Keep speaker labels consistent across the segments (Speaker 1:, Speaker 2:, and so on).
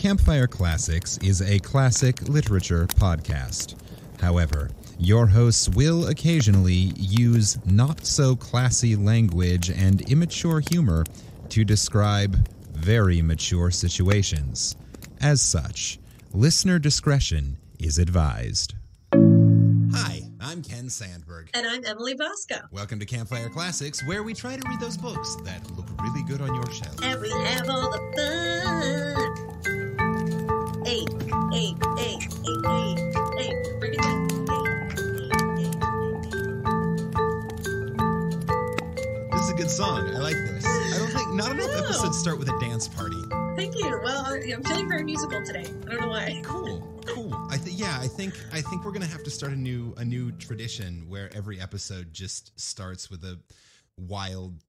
Speaker 1: Campfire Classics is a classic literature podcast. However, your hosts will occasionally use not so classy language and immature humor to describe very mature situations. As such, listener discretion is advised. Hi, I'm Ken Sandberg.
Speaker 2: And I'm Emily Bosco.
Speaker 1: Welcome to Campfire Classics, where we try to read those books that look really good on your shelf.
Speaker 2: And we have all the fun. Hey, hey, hey, hey, hey, hey. Bring it down.
Speaker 1: This is a good song. I like this. I don't think not enough
Speaker 2: No.
Speaker 1: episodes start with a dance party.
Speaker 2: Thank you. Well, I- I'm feeling very musical today. I don't know why.
Speaker 1: Cool, cool. I think yeah, I think I think we're gonna have to start a new a new tradition where every episode just starts with a wild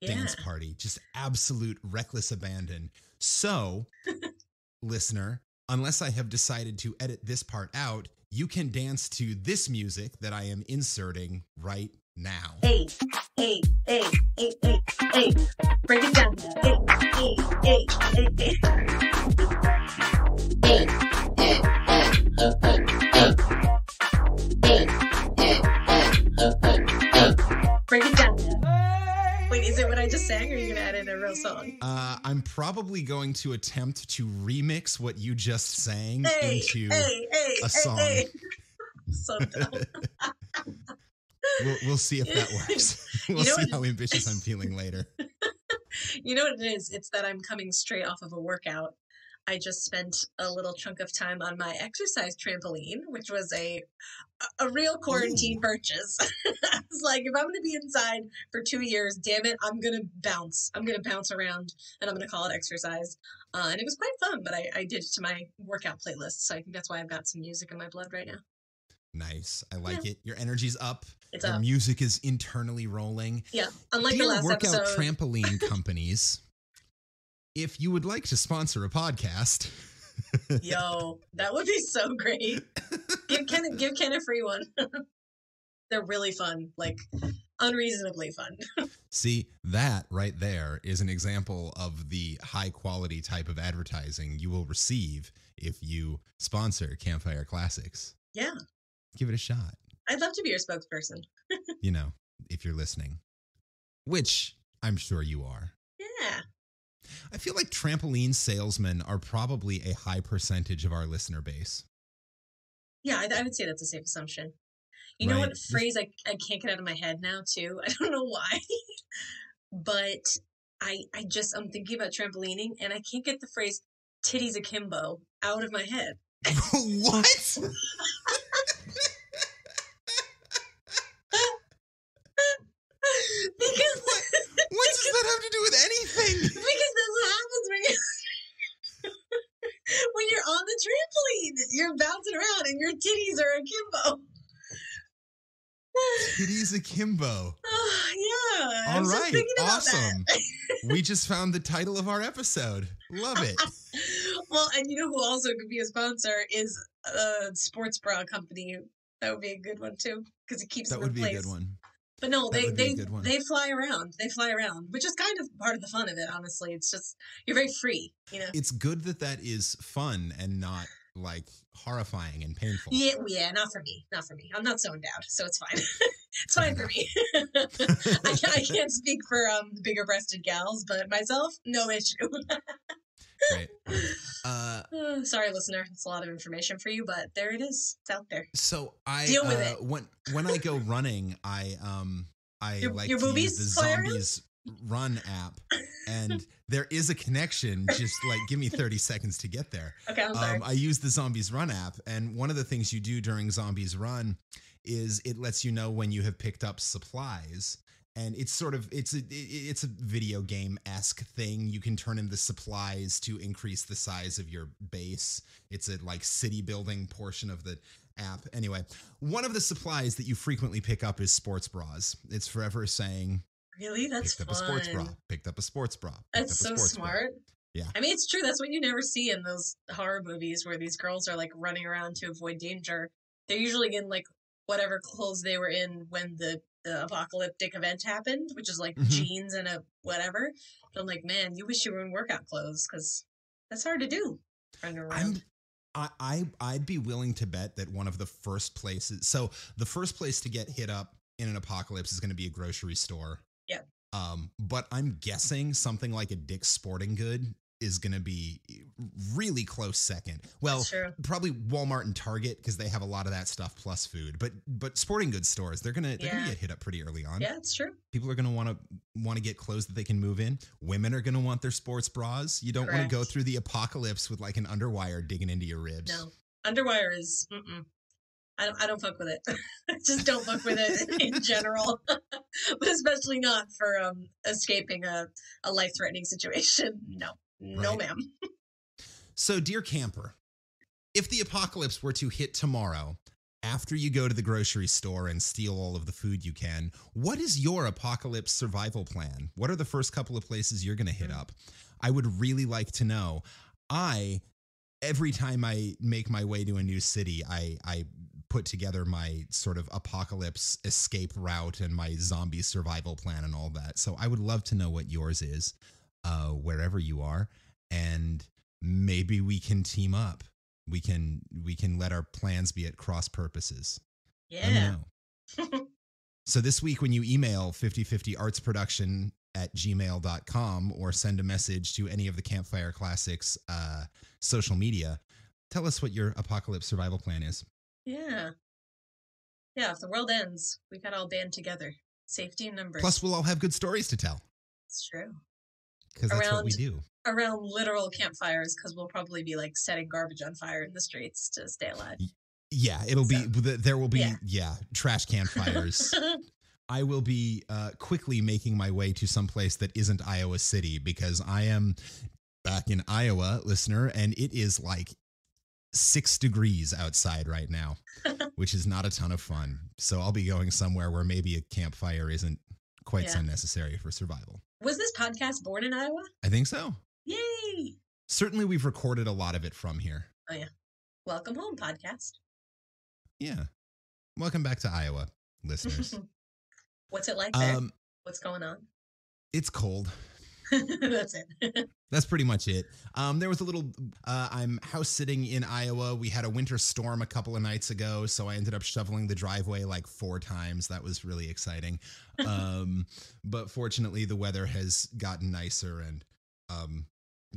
Speaker 2: Yeah.
Speaker 1: dance party, just absolute reckless abandon. So, listener, unless I have decided to edit this part out, you can dance to this music that I am inserting right now.
Speaker 2: Hey, hey, hey, hey, hey, hey. Break it down. Hey, hey, hey, hey, hey. Hey, hey, hey, hey, what I just sang, or are you gonna add in a real song?
Speaker 1: Uh, I'm probably going to attempt to remix what you just sang
Speaker 2: Hey,
Speaker 1: into.
Speaker 2: hey, hey,
Speaker 1: a song.
Speaker 2: So.
Speaker 1: We'll, we'll see if that works. We'll
Speaker 2: You know
Speaker 1: see how ambitious I'm feeling later.
Speaker 2: You know what it is? It's that I'm coming straight off of a workout. I just spent a little chunk of time on my exercise trampoline, which was a a real quarantine
Speaker 1: Ooh.
Speaker 2: purchase. I was like, if I'm going to be inside for two years, damn it, I'm going to bounce. I'm going to bounce around, and I'm going to call it exercise. Uh, and it was quite fun, but I, I did it to my workout playlist, so I think that's why I've got some music in my blood right now.
Speaker 1: Nice. I like it. Your energy's up.
Speaker 2: It's
Speaker 1: Your
Speaker 2: up.
Speaker 1: music is internally rolling.
Speaker 2: Yeah, unlike
Speaker 1: Dear
Speaker 2: the last
Speaker 1: workout
Speaker 2: episode.
Speaker 1: trampoline companies, if you would like to sponsor a podcast,
Speaker 2: Yo, that would be so great. Give Ken give Ken a free one. They're really fun, like unreasonably fun.
Speaker 1: see that right there is an example of the high quality type of advertising you will receive if you sponsor Campfire Classics.
Speaker 2: Yeah,
Speaker 1: Give it a shot.
Speaker 2: I'd love to be your spokesperson.
Speaker 1: You know, if you're listening, which I'm sure you are.
Speaker 2: Yeah,
Speaker 1: I feel like trampoline salesmen are probably a high percentage of our listener base.
Speaker 2: yeah, I, I would say that's a safe assumption. You know what phrase I, I can't get out of my head now too? I don't know why, but I I just I'm thinking about trampolining and I can't get the phrase "titties akimbo" out of my head.
Speaker 1: what?
Speaker 2: because
Speaker 1: What what does that have to do with anything?
Speaker 2: Because happens when you when you're on the trampoline. You're bouncing around and your titties are akimbo.
Speaker 1: Titties akimbo.
Speaker 2: Oh, yeah.
Speaker 1: All
Speaker 2: was just thinking about
Speaker 1: awesome. we just found the title of our episode. Love it.
Speaker 2: well, and you know who also could be a sponsor is a sports bra company. That would be a good one too, because it keeps
Speaker 1: That would be
Speaker 2: place.
Speaker 1: a good one.
Speaker 2: But no,
Speaker 1: That
Speaker 2: they
Speaker 1: would be a
Speaker 2: they they fly around. They fly around, which is kind of part of the fun of it. Honestly, it's just you're very free. You know.
Speaker 1: It's good that that is fun and not like horrifying and painful.
Speaker 2: Yeah, yeah, not for me. Not for me. I'm not so endowed, so it's fine. it's fine for me. I, can't, I can't speak for um the bigger breasted gals, but myself, no issue.
Speaker 1: Great. Uh,
Speaker 2: Sorry, listener. It's a lot of information for you, but there it is. It's out there.
Speaker 1: so I
Speaker 2: Deal with
Speaker 1: uh,
Speaker 2: it.
Speaker 1: when when I go running, I um I
Speaker 2: Your-
Speaker 1: like
Speaker 2: your boobies
Speaker 1: use the zombies run app, and there is a connection. Just like give me thirty seconds to get there.
Speaker 2: Okay, I'm sorry.
Speaker 1: Um, I use the Zombies Run app, and one of the things you do during Zombies Run is it lets you know when you have picked up supplies. And it's sort of it's a it's a video game esque thing. You can turn in the supplies to increase the size of your base. It's a like city building portion of the app. Anyway, one of the supplies that you frequently pick up is sports bras. It's forever saying
Speaker 2: really? That's
Speaker 1: picked
Speaker 2: fun.
Speaker 1: up a sports bra, picked up a sports bra.
Speaker 2: That's so
Speaker 1: sports bra.
Speaker 2: smart.
Speaker 1: Yeah.
Speaker 2: I mean, it's true. That's what you never see in those horror movies where these girls are like running around to avoid danger. They're usually in like whatever clothes they were in when the, the apocalyptic event happened, which is like
Speaker 1: Mhm.
Speaker 2: jeans and a whatever. But I'm like, man, you wish you were in workout clothes because that's hard to do.
Speaker 1: I'm, I, I, I'd be willing to bet that one of the first places so the first place to get hit up in an apocalypse is going to be a grocery store.
Speaker 2: Yep.
Speaker 1: Um, but I'm guessing something like a Dick's Sporting Good is going to be really close second. Well, probably Walmart and Target because they have a lot of that stuff plus food. But but sporting goods stores, they're gonna they're gonna
Speaker 2: Yeah.
Speaker 1: get hit up pretty early on.
Speaker 2: Yeah, it's true.
Speaker 1: People are gonna want to want to get clothes that they can move in. Women are gonna want their sports bras. You don't want to go through the apocalypse with like an underwire digging into your ribs.
Speaker 2: No, underwire is. Mm-mm. I don't. I don't fuck with it. I just don't fuck with it in general, but especially not for um escaping a a life threatening situation. No, no,
Speaker 1: Right.
Speaker 2: ma'am.
Speaker 1: So, dear camper, if the apocalypse were to hit tomorrow, after you go to the grocery store and steal all of the food you can, what is your apocalypse survival plan? What are the first couple of places you're going to hit
Speaker 2: Mm.
Speaker 1: up? I would really like to know. I every time I make my way to a new city, I I put together my sort of apocalypse escape route and my zombie survival plan and all that. So I would love to know what yours is, uh, wherever you are, and maybe we can team up. We can we can let our plans be at cross purposes.
Speaker 2: Yeah.
Speaker 1: so this week when you email 5050artsproduction at gmail.com or send a message to any of the Campfire Classics uh, social media, tell us what your apocalypse survival plan is.
Speaker 2: Yeah. Yeah. If the world ends, we got all band together. Safety in numbers.
Speaker 1: Plus, we'll all have good stories to tell
Speaker 2: it's true.
Speaker 1: Because that's what we
Speaker 2: Around-
Speaker 1: do.
Speaker 2: Around literal campfires, because we'll probably be like setting garbage on fire in the streets to stay alive.
Speaker 1: Yeah, it'll be,
Speaker 2: So-
Speaker 1: th- there will be, yeah,
Speaker 2: Yeah.
Speaker 1: trash can fires. I will be uh, quickly making my way to some place that isn't Iowa City because I am back in Iowa, listener, and it is like six degrees outside right now, which is not a ton of fun. So I'll be going somewhere where maybe a campfire isn't quite so necessary for survival.
Speaker 2: Was this podcast born in Iowa?
Speaker 1: I think so.
Speaker 2: Yay!
Speaker 1: Certainly, we've recorded a lot of it from here. Oh, yeah.
Speaker 2: Welcome home, podcast.
Speaker 1: Yeah. Welcome back to Iowa, listeners.
Speaker 2: What's it like there?
Speaker 1: um,
Speaker 2: What's going on?
Speaker 1: it's cold.
Speaker 2: That's it.
Speaker 1: That's pretty much it. Um, there was a little. Uh, I'm house sitting in Iowa. We had a winter storm a couple of nights ago, so I ended up shoveling the driveway like four times. That was really exciting. Um, but fortunately, the weather has gotten nicer, and um,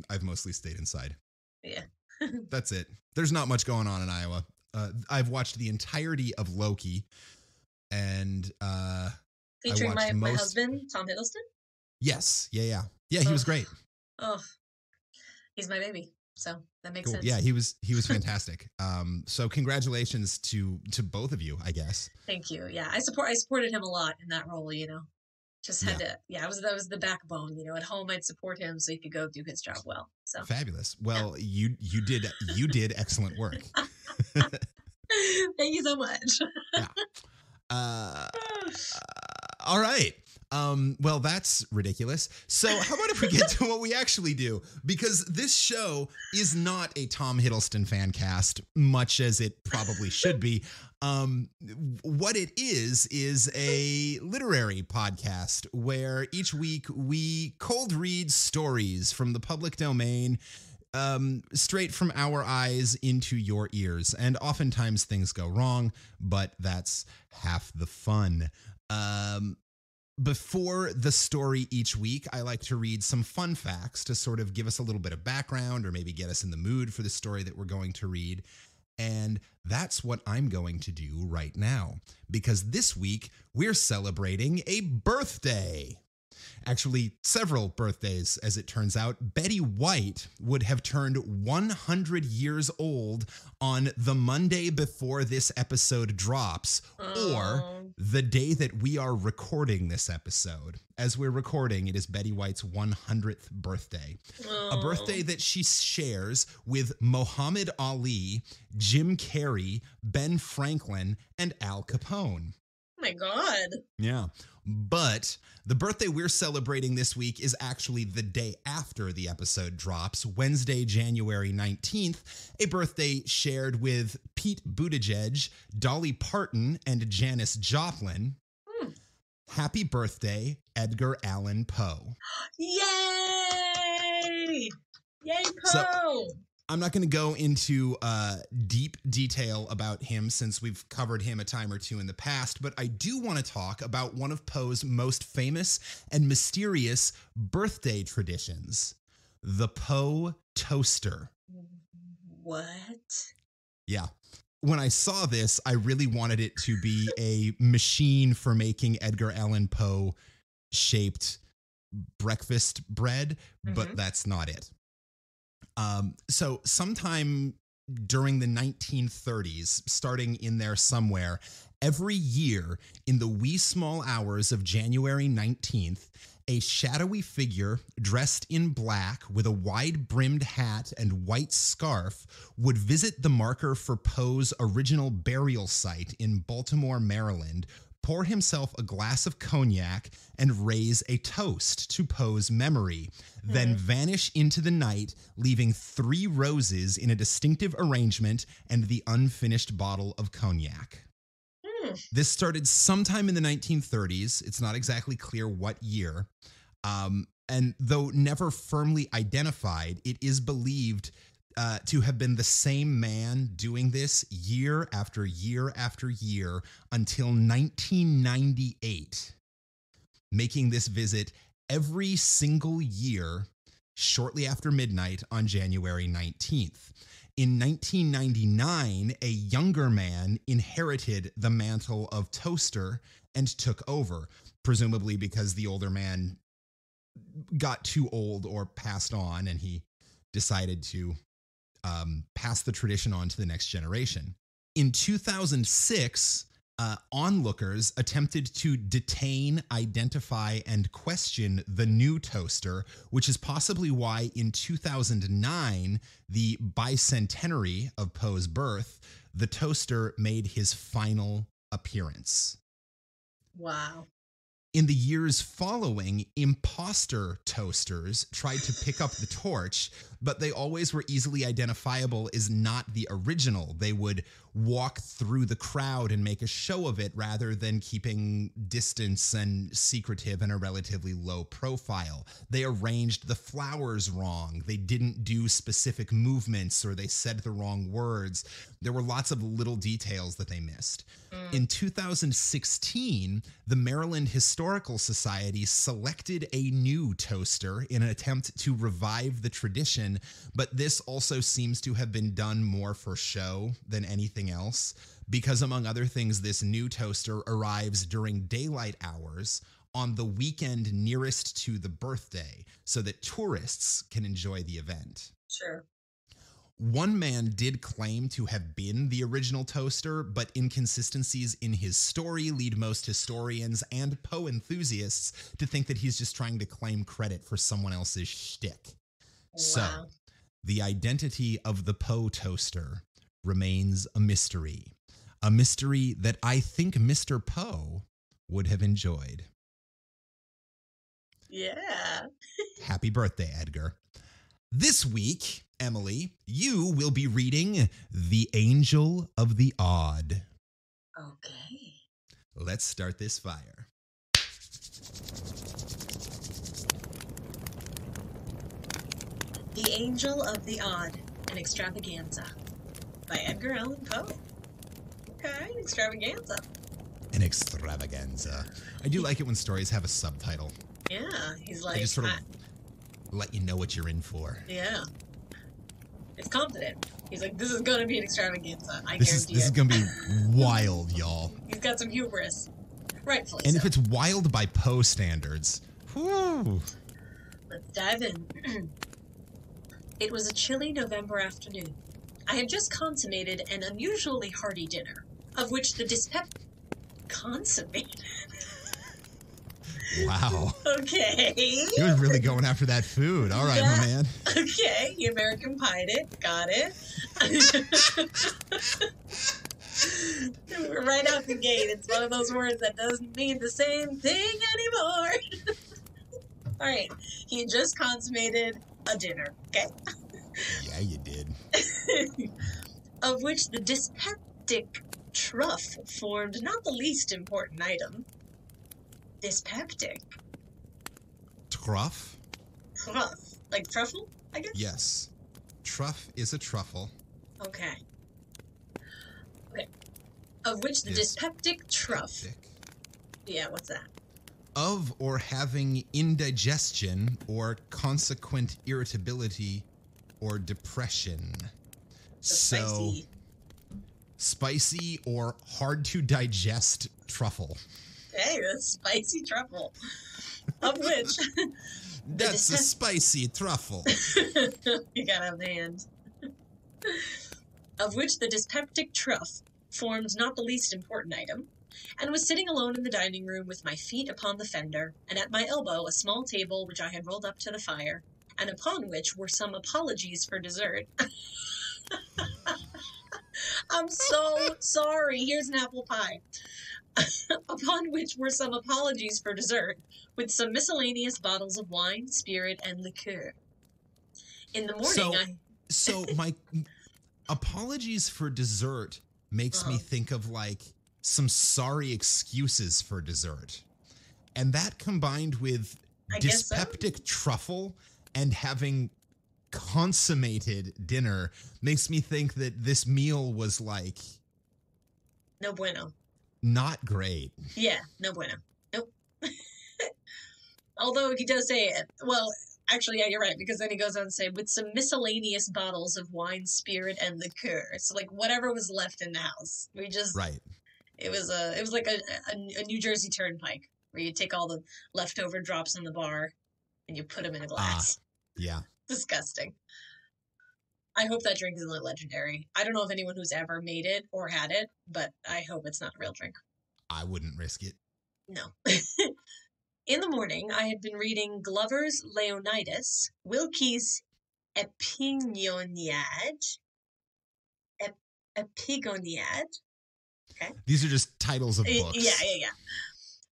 Speaker 1: I've mostly stayed inside.
Speaker 2: Yeah.
Speaker 1: That's it. There's not much going on in Iowa. Uh, I've watched the entirety of Loki, and uh,
Speaker 2: Featuring my,
Speaker 1: watched
Speaker 2: my husband, Tom Hiddleston.
Speaker 1: Yes, yeah, yeah, yeah. He was great.
Speaker 2: Oh, he's my baby. So that makes
Speaker 1: Cool.
Speaker 2: sense.
Speaker 1: Yeah, he was he was fantastic. um, so congratulations to to both of you, I guess.
Speaker 2: Thank you. Yeah, I support. I supported him a lot in that role. You know, just had to. Yeah, I was that was the backbone. You know, at home I'd support him so he could go do his job well. So
Speaker 1: Fabulous. Well, you you did you did excellent work.
Speaker 2: thank you so much.
Speaker 1: Uh, all right. Um, well, that's ridiculous. So, how about if we get to what we actually do? Because this show is not a Tom Hiddleston fan cast, much as it probably should be. Um, what it is, is a literary podcast where each week we cold read stories from the public domain um, straight from our eyes into your ears. And oftentimes things go wrong, but that's half the fun. Um, before the story each week, I like to read some fun facts to sort of give us a little bit of background or maybe get us in the mood for the story that we're going to read. And that's what I'm going to do right now because this week we're celebrating a birthday. Actually, several birthdays, as it turns out. Betty White would have turned 100 years old on the Monday before this episode drops, or
Speaker 2: Oh,
Speaker 1: the day that we are recording this episode. As we're recording, it is Betty White's 100th birthday. A
Speaker 2: oh.
Speaker 1: birthday that she shares with Muhammad Ali, Jim Carrey, Ben Franklin, and Al Capone.
Speaker 2: Oh my god.
Speaker 1: Yeah. But the birthday we're celebrating this week is actually the day after the episode drops, Wednesday, January 19th, a birthday shared with Pete Buttigieg, Dolly Parton, and Janis Joplin.
Speaker 2: Hmm.
Speaker 1: Happy birthday, Edgar Allan Poe.
Speaker 2: Yay! Yay,
Speaker 1: So-
Speaker 2: Poe!
Speaker 1: I'm not going to go into uh, deep detail about him since we've covered him a time or two in the past, but I do want to talk about one of Poe's most famous and mysterious birthday traditions the Poe toaster.
Speaker 2: What?
Speaker 1: Yeah. When I saw this, I really wanted it to be a machine for making Edgar Allan Poe shaped breakfast bread, but
Speaker 2: Mhm.
Speaker 1: that's not it. Um, so, sometime during the 1930s, starting in there somewhere, every year in the wee small hours of January 19th, a shadowy figure dressed in black with a wide brimmed hat and white scarf would visit the marker for Poe's original burial site in Baltimore, Maryland, pour himself a glass of cognac, and raise a toast to Poe's memory, then
Speaker 2: Mhm.
Speaker 1: vanish into the night, leaving three roses in a distinctive arrangement and the unfinished bottle of cognac.
Speaker 2: Hmm.
Speaker 1: This started sometime in the 1930s. It's not exactly clear what year. Um, and though never firmly identified, it is believed uh, to have been the same man doing this year after year after year until 1998, making this visit every single year shortly after midnight on January 19th. In 1999, a younger man inherited the mantle of toaster and took over, presumably because the older man got too old or passed on and he decided to um, pass the tradition on to the next generation. In 2006, uh, onlookers attempted to detain, identify, and question the new toaster, which is possibly why in 2009, the bicentenary of Poe's birth, the toaster made his final appearance.
Speaker 2: Wow.
Speaker 1: In the years following, imposter toasters tried to pick up the torch, but they always were easily identifiable as not the original. They would walk through the crowd and make a show of it rather than keeping distance and secretive and a relatively low profile. They arranged the flowers wrong. They didn't do specific movements or they said the wrong words. There were lots of little details that they missed.
Speaker 2: Mm.
Speaker 1: In 2016, the Maryland Historical Society selected a new toaster in an attempt to revive the tradition, but this also seems to have been done more for show than anything else, because among other things, this new toaster arrives during daylight hours on the weekend nearest to the birthday so that tourists can enjoy the event.
Speaker 2: Sure.
Speaker 1: One man did claim to have been the original toaster, but inconsistencies in his story lead most historians and Poe enthusiasts to think that he's just trying to claim credit for someone else's shtick. So, the identity of the Poe toaster remains a mystery, a mystery that I think Mr. Poe would have enjoyed.
Speaker 2: Yeah.
Speaker 1: Happy birthday, Edgar. This week, Emily, you will be reading The Angel of the Odd.
Speaker 2: Okay.
Speaker 1: Let's start this fire.
Speaker 2: The Angel of the Odd, an extravaganza by Edgar Allan Poe. Okay, an extravaganza.
Speaker 1: An extravaganza. I do like it when stories have a subtitle.
Speaker 2: Yeah, he's like.
Speaker 1: They just sort of let you know what you're in for.
Speaker 2: yeah. It's confident. He's like, this is gonna be an extravaganza. I
Speaker 1: This is
Speaker 2: guarantee
Speaker 1: this is gonna be wild, y'all.
Speaker 2: He's got some hubris. Rightfully
Speaker 1: And
Speaker 2: so.
Speaker 1: if it's wild by Poe standards, whew,
Speaker 2: Let's dive in. it was a chilly November afternoon. I had just consummated an unusually hearty dinner, of which the dyspep consummated.
Speaker 1: wow.
Speaker 2: Okay.
Speaker 1: He was really going after that food. All right, my man.
Speaker 2: Okay, you American pied it. Got it. right out the gate, it's one of those words that doesn't mean the same thing anymore. All right, he had just consummated a dinner, okay,
Speaker 1: Yeah, you did.
Speaker 2: of which the dyspeptic truff formed not the least important item. Dyspeptic
Speaker 1: Truff?
Speaker 2: truff, like truffle, I guess.
Speaker 1: Yes. truff is a truffle.
Speaker 2: Okay. Okay. Of which the dyspeptic truff.
Speaker 1: Dyspeptic.
Speaker 2: Yeah, what's that?
Speaker 1: Of or having indigestion or consequent irritability or depression.
Speaker 2: So,
Speaker 1: so
Speaker 2: spicy.
Speaker 1: spicy or hard to digest truffle.
Speaker 2: Hey, that's spicy truffle. of which
Speaker 1: That's a spicy truffle.
Speaker 2: you gotta have the hand. of which the dyspeptic truff formed not the least important item, and was sitting alone in the dining room with my feet upon the fender, and at my elbow a small table which I had rolled up to the fire, and upon which were some apologies for dessert. I'm so sorry. Here's an apple pie. upon which were some apologies for dessert, with some miscellaneous bottles of wine, spirit, and liqueur. In the morning,
Speaker 1: So-
Speaker 2: I.
Speaker 1: so my apologies for dessert makes me
Speaker 2: Uh-huh.
Speaker 1: think of like some sorry excuses for dessert. And that combined with
Speaker 2: I guess so.
Speaker 1: dyspeptic truffle and having consummated dinner makes me think that this meal was like
Speaker 2: No bueno.
Speaker 1: not great.
Speaker 2: Yeah, no bueno. Nope. Although he does say it. Well, actually, yeah, you're right, because then he goes on to say, with some miscellaneous bottles of wine, spirit, and liqueur. So, like, whatever was left in the house. We just.
Speaker 1: Right.
Speaker 2: It was a. It was like a, a, a New Jersey Turnpike, where you take all the leftover drops in the bar and you put them in a ah, glass.
Speaker 1: Yeah.
Speaker 2: Disgusting. I hope that drink isn't legendary. I don't know if anyone who's ever made it or had it, but I hope it's not a real drink.
Speaker 1: I wouldn't risk it.
Speaker 2: No. In the morning, I had been reading Glover's Leonidas, Wilkie's Epigoniad, Ep- Epigoniad,
Speaker 1: These are just titles of books.
Speaker 2: Yeah, yeah, yeah.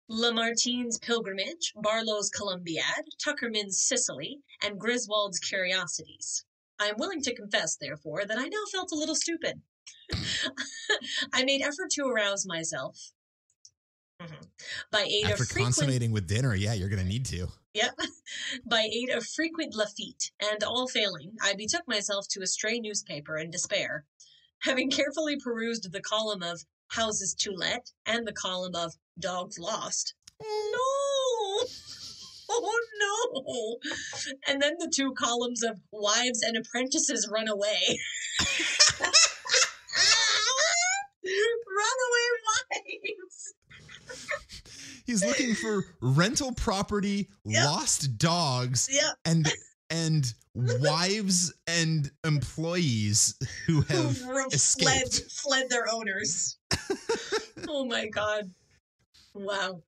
Speaker 2: Lamartine's Pilgrimage, Barlow's Columbiad, Tuckerman's Sicily, and Griswold's Curiosities. I am willing to confess, therefore, that I now felt a little stupid. I made effort to arouse myself Mhm. by aid
Speaker 1: After
Speaker 2: of frequent
Speaker 1: consummating with dinner, yeah, you're gonna need to.
Speaker 2: Yep. By aid of frequent Lafitte, and all failing, I betook myself to a stray newspaper in despair. Having carefully perused the column of Houses to Let and the column of Dogs Lost. No! Oh no! And then the two columns of Wives and Apprentices Run Away. Runaway Wives!
Speaker 1: He's looking for rental property,
Speaker 2: Yep.
Speaker 1: lost dogs,
Speaker 2: Yep.
Speaker 1: and and wives and employees who have
Speaker 2: who fled
Speaker 1: escaped.
Speaker 2: fled their owners. Oh my god! Wow,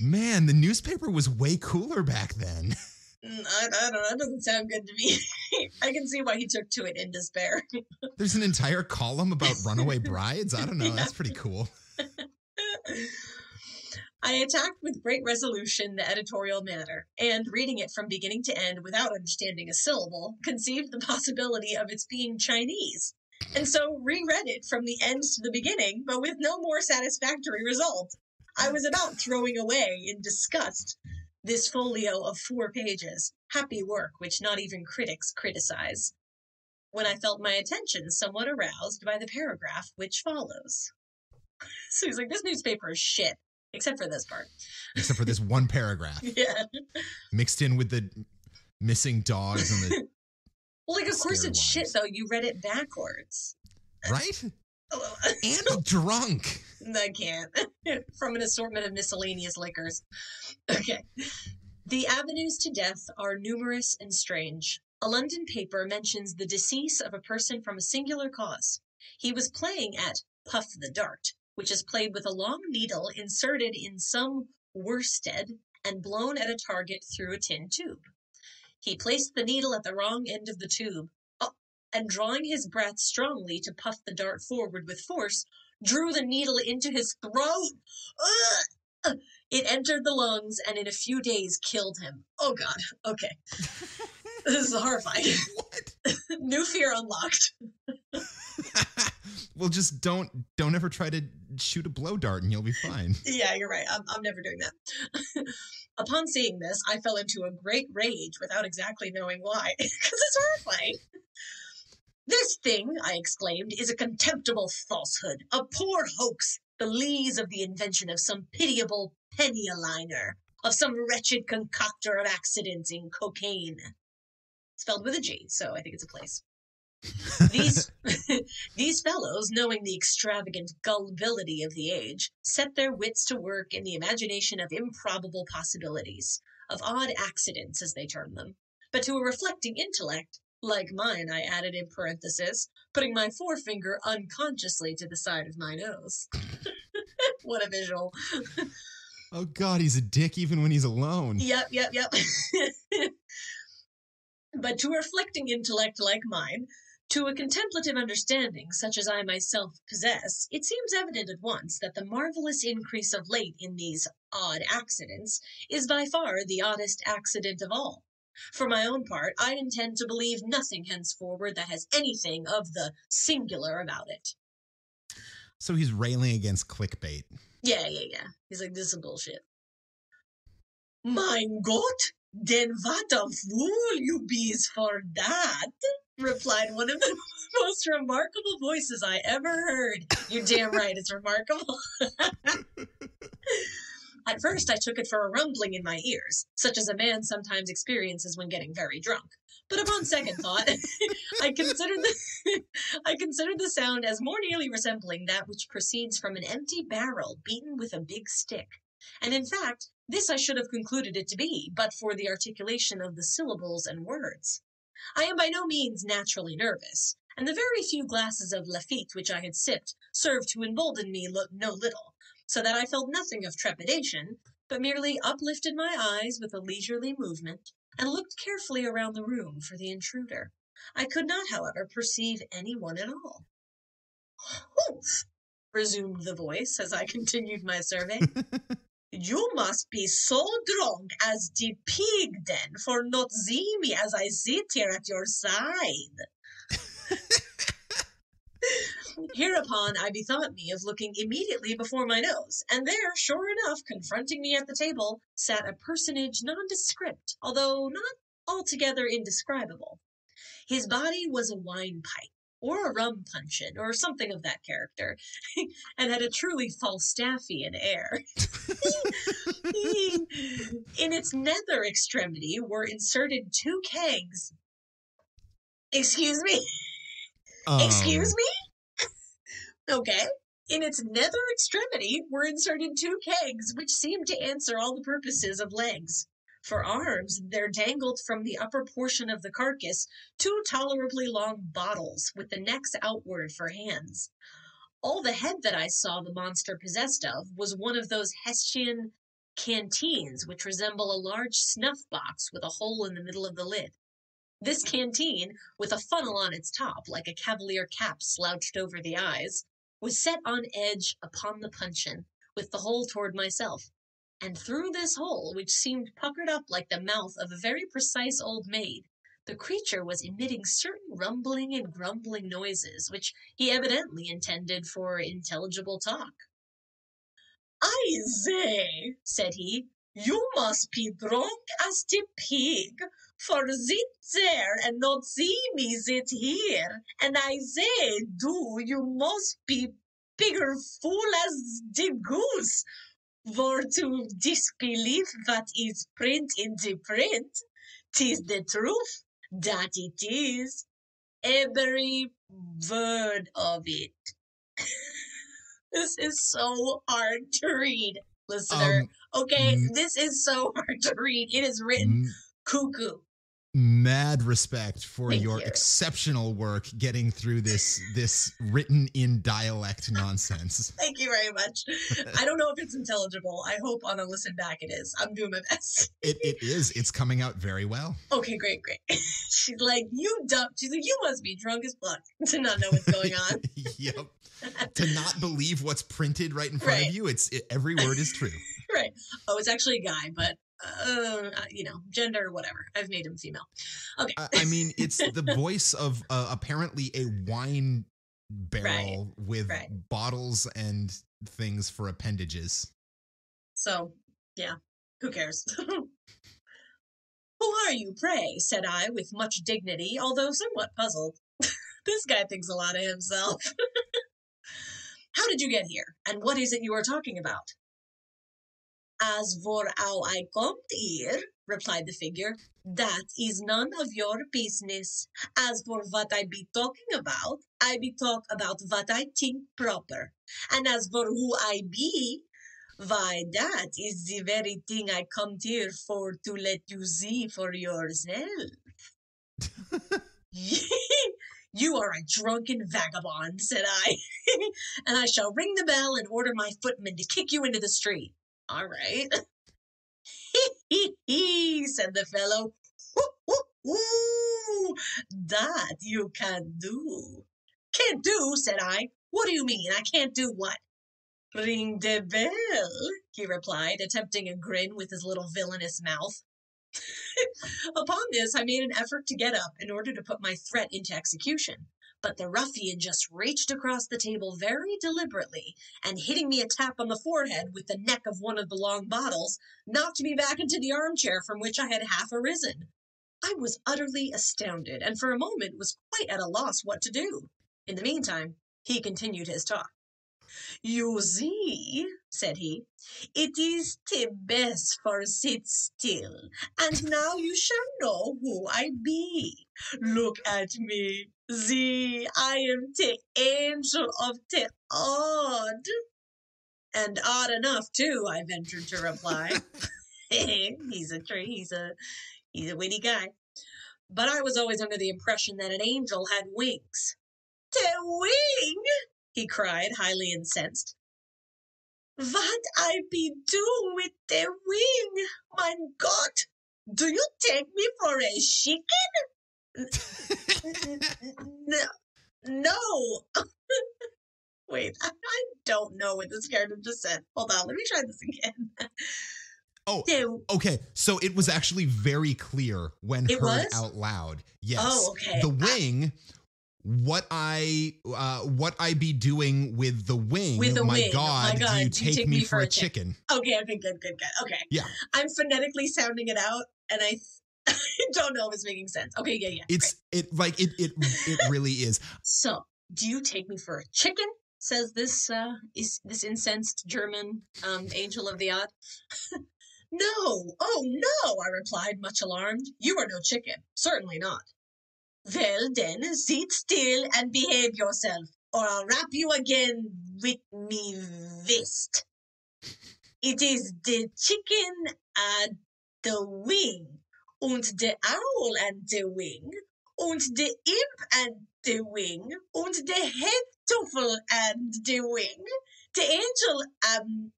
Speaker 1: Man, the newspaper was way cooler back then.
Speaker 2: Mm, I, I don't know. That doesn't sound good to me. I can see why he took to it in despair.
Speaker 1: There's an entire column about runaway brides. I don't know.
Speaker 2: Yeah.
Speaker 1: That's pretty cool.
Speaker 2: I attacked with great resolution the editorial matter, and reading it from beginning to end without understanding a syllable, conceived the possibility of its being Chinese, and so reread it from the end to the beginning, but with no more satisfactory result. I was about throwing away in disgust this folio of four pages, happy work which not even critics criticize, when I felt my attention somewhat aroused by the paragraph which follows. So he's like, this newspaper is shit, except for this part.
Speaker 1: Except for this one paragraph
Speaker 2: Yeah.
Speaker 1: mixed in with the missing dogs and the
Speaker 2: Well, like, of course it's shit, though. You read it backwards.
Speaker 1: right and drunk.
Speaker 2: I can't. From an assortment of miscellaneous liquors. Okay. The avenues to death are numerous and strange. A London paper mentions the decease of a person from a singular cause. He was playing at Puff the Dart, which is played with a long needle inserted in some worsted and blown at a target through a tin tube. He placed the needle at the wrong end of the tube, uh, and drawing his breath strongly to puff the dart forward with force, drew the needle into his throat. Ugh! It entered the lungs and in a few days killed him. Oh god. Okay. this is horrifying.
Speaker 1: What?
Speaker 2: New fear unlocked.
Speaker 1: well, just don't don't ever try to shoot a blow dart and you'll be fine.
Speaker 2: Yeah, you're right. I'm, I'm never doing that. Upon seeing this, I fell into a great rage without exactly knowing why, because it's horrifying. This thing, I exclaimed, is a contemptible falsehood, a poor hoax, the lees of the invention of some pitiable penny-a-liner, of some wretched concoctor of accidents in Cocaigne. Spelled with a G, so I think it's a place. These these fellows, knowing the extravagant gullibility of the age, set their wits to work in the imagination of improbable possibilities, of odd accidents, as they term them. But to a reflecting intellect, like mine, I added in parenthesis, putting my forefinger unconsciously to the side of my nose. what a visual.
Speaker 1: oh god, he's a dick even when he's alone.
Speaker 2: Yep, yep, yep. but to a reflecting intellect like mine, to a contemplative understanding such as I myself possess, it seems evident at once that the marvelous increase of late in these odd accidents is by far the oddest accident of all. For my own part, I intend to believe nothing henceforward that has anything of the singular about it.
Speaker 1: So he's railing against clickbait.
Speaker 2: Yeah, yeah, yeah. He's like, this is bullshit. Mein Gott, then what a fool you bees for that, replied one of the most remarkable voices I ever heard. You're damn right, it's remarkable. At first, I took it for a rumbling in my ears, such as a man sometimes experiences when getting very drunk. But upon second thought, I considered the I considered the sound as more nearly resembling that which proceeds from an empty barrel beaten with a big stick. And in fact, this I should have concluded it to be, but for the articulation of the syllables and words. I am by no means naturally nervous, and the very few glasses of Lafitte which I had sipped served to embolden me no little so that I felt nothing of trepidation, but merely uplifted my eyes with a leisurely movement and looked carefully around the room for the intruder. I could not, however, perceive any one at all. Humph! resumed the voice as I continued my survey. you must be so drunk as the pig, then, for not see me as I sit here at your side. Hereupon I bethought me of looking immediately before my nose, and there, sure enough, confronting me at the table, sat a personage nondescript, although not altogether indescribable. His body was a wine pipe, or a rum puncheon, or something of that character, and had a truly Falstaffian air. In its nether extremity were inserted two kegs. Excuse me?
Speaker 1: Um,
Speaker 2: Excuse me? Okay. In its nether extremity were inserted two kegs, which seemed to answer all the purposes of legs. For arms, there dangled from the upper portion of the carcass two tolerably long bottles, with the necks outward for hands. All the head that I saw the monster possessed of was one of those Hessian canteens which resemble a large snuff box with a hole in the middle of the lid. This canteen, with a funnel on its top, like a cavalier cap slouched over the eyes, was set on edge upon the puncheon, with the hole toward myself, and through this hole, which seemed puckered up like the mouth of a very precise old maid, the creature was emitting certain rumbling and grumbling noises, which he evidently intended for intelligible talk. I say, said he, you must be drunk as the pig, for sit there and not see me sit here. And I say, do you must be bigger fool as the goose, for to disbelieve what is print in the print. Tis the truth, that it is. Every word of it. this is so hard to read, listener.
Speaker 1: Um,
Speaker 2: okay,
Speaker 1: m-
Speaker 2: this is so hard to read. It is written
Speaker 1: m-
Speaker 2: cuckoo.
Speaker 1: Mad respect for
Speaker 2: Thank
Speaker 1: your
Speaker 2: you.
Speaker 1: exceptional work getting through this this written in dialect nonsense.
Speaker 2: Thank you very much. I don't know if it's intelligible. I hope on a listen back it is. I'm doing my best.
Speaker 1: It it is. It's coming out very well.
Speaker 2: Okay, great, great. She's like, you dumb. She's like, you must be drunk as fuck to not know what's going on.
Speaker 1: yep. To not believe what's printed right in front
Speaker 2: Right.
Speaker 1: of you, it's it, every word is true.
Speaker 2: right. Oh, it's actually a guy, but uh, you know, gender, whatever. I've made him female. Okay.
Speaker 1: I, I mean, it's the voice of uh, apparently a wine barrel with
Speaker 2: right.
Speaker 1: bottles and things for appendages.
Speaker 2: So, yeah, who cares? Who are you, pray? said I with much dignity, although somewhat puzzled. this guy thinks a lot of himself. How did you get here? And what is it you are talking about? As for how I come here, replied the figure, that is none of your business. As for what I be talking about, I be talk about what I think proper. And as for who I be, why that is the very thing I come here for to let you see for yourself. you are a drunken vagabond, said I, and I shall ring the bell and order my footman to kick you into the street. All right. Said the fellow. Ooh, that you can do. Can't do, said I. What do you mean? I can't do what? Ring the bell, he replied, attempting a grin with his little villainous mouth. Upon this, I made an effort to get up in order to put my threat into execution. But the ruffian just reached across the table very deliberately and, hitting me a tap on the forehead with the neck of one of the long bottles, knocked me back into the armchair from which I had half arisen. I was utterly astounded and for a moment was quite at a loss what to do. In the meantime, he continued his talk. You see, said he, it is the best for sit still, and now you shall know who I be. Look at me. See, I am the angel of the odd. And odd enough, too, I ventured to reply. he's a tree, he's a he's a witty guy. But I was always under the impression that an angel had wings. The wing? he cried, highly incensed. What I be do with the wing? My God, do you take me for a chicken? No, no. Wait, I, I don't know what this character just said. Hold on, let me try this again.
Speaker 1: Oh, okay. So it was actually very clear when
Speaker 2: It
Speaker 1: heard
Speaker 2: was?
Speaker 1: out loud. Yes.
Speaker 2: Oh, okay.
Speaker 1: The
Speaker 2: I-
Speaker 1: wing. What I uh, what I be doing with the wing?
Speaker 2: With the
Speaker 1: my
Speaker 2: wing,
Speaker 1: God,
Speaker 2: my God,
Speaker 1: do you take, me, for a chicken?
Speaker 2: Okay, okay, good, good, good. Okay.
Speaker 1: Yeah.
Speaker 2: I'm phonetically sounding it out, and I, I don't know if it's making sense. Okay, yeah, yeah.
Speaker 1: It's it like it it it really is.
Speaker 2: So, do you take me for a chicken? Says this uh is this incensed German um angel of the odd. no, oh no, I replied, much alarmed. You are no chicken. Certainly not. Well then, sit still and behave yourself, or I'll rap you again with me fist. It is the chicken at the wing, und the owl and the wing, und the imp and the wing, und the head tuffel and the wing, the angel um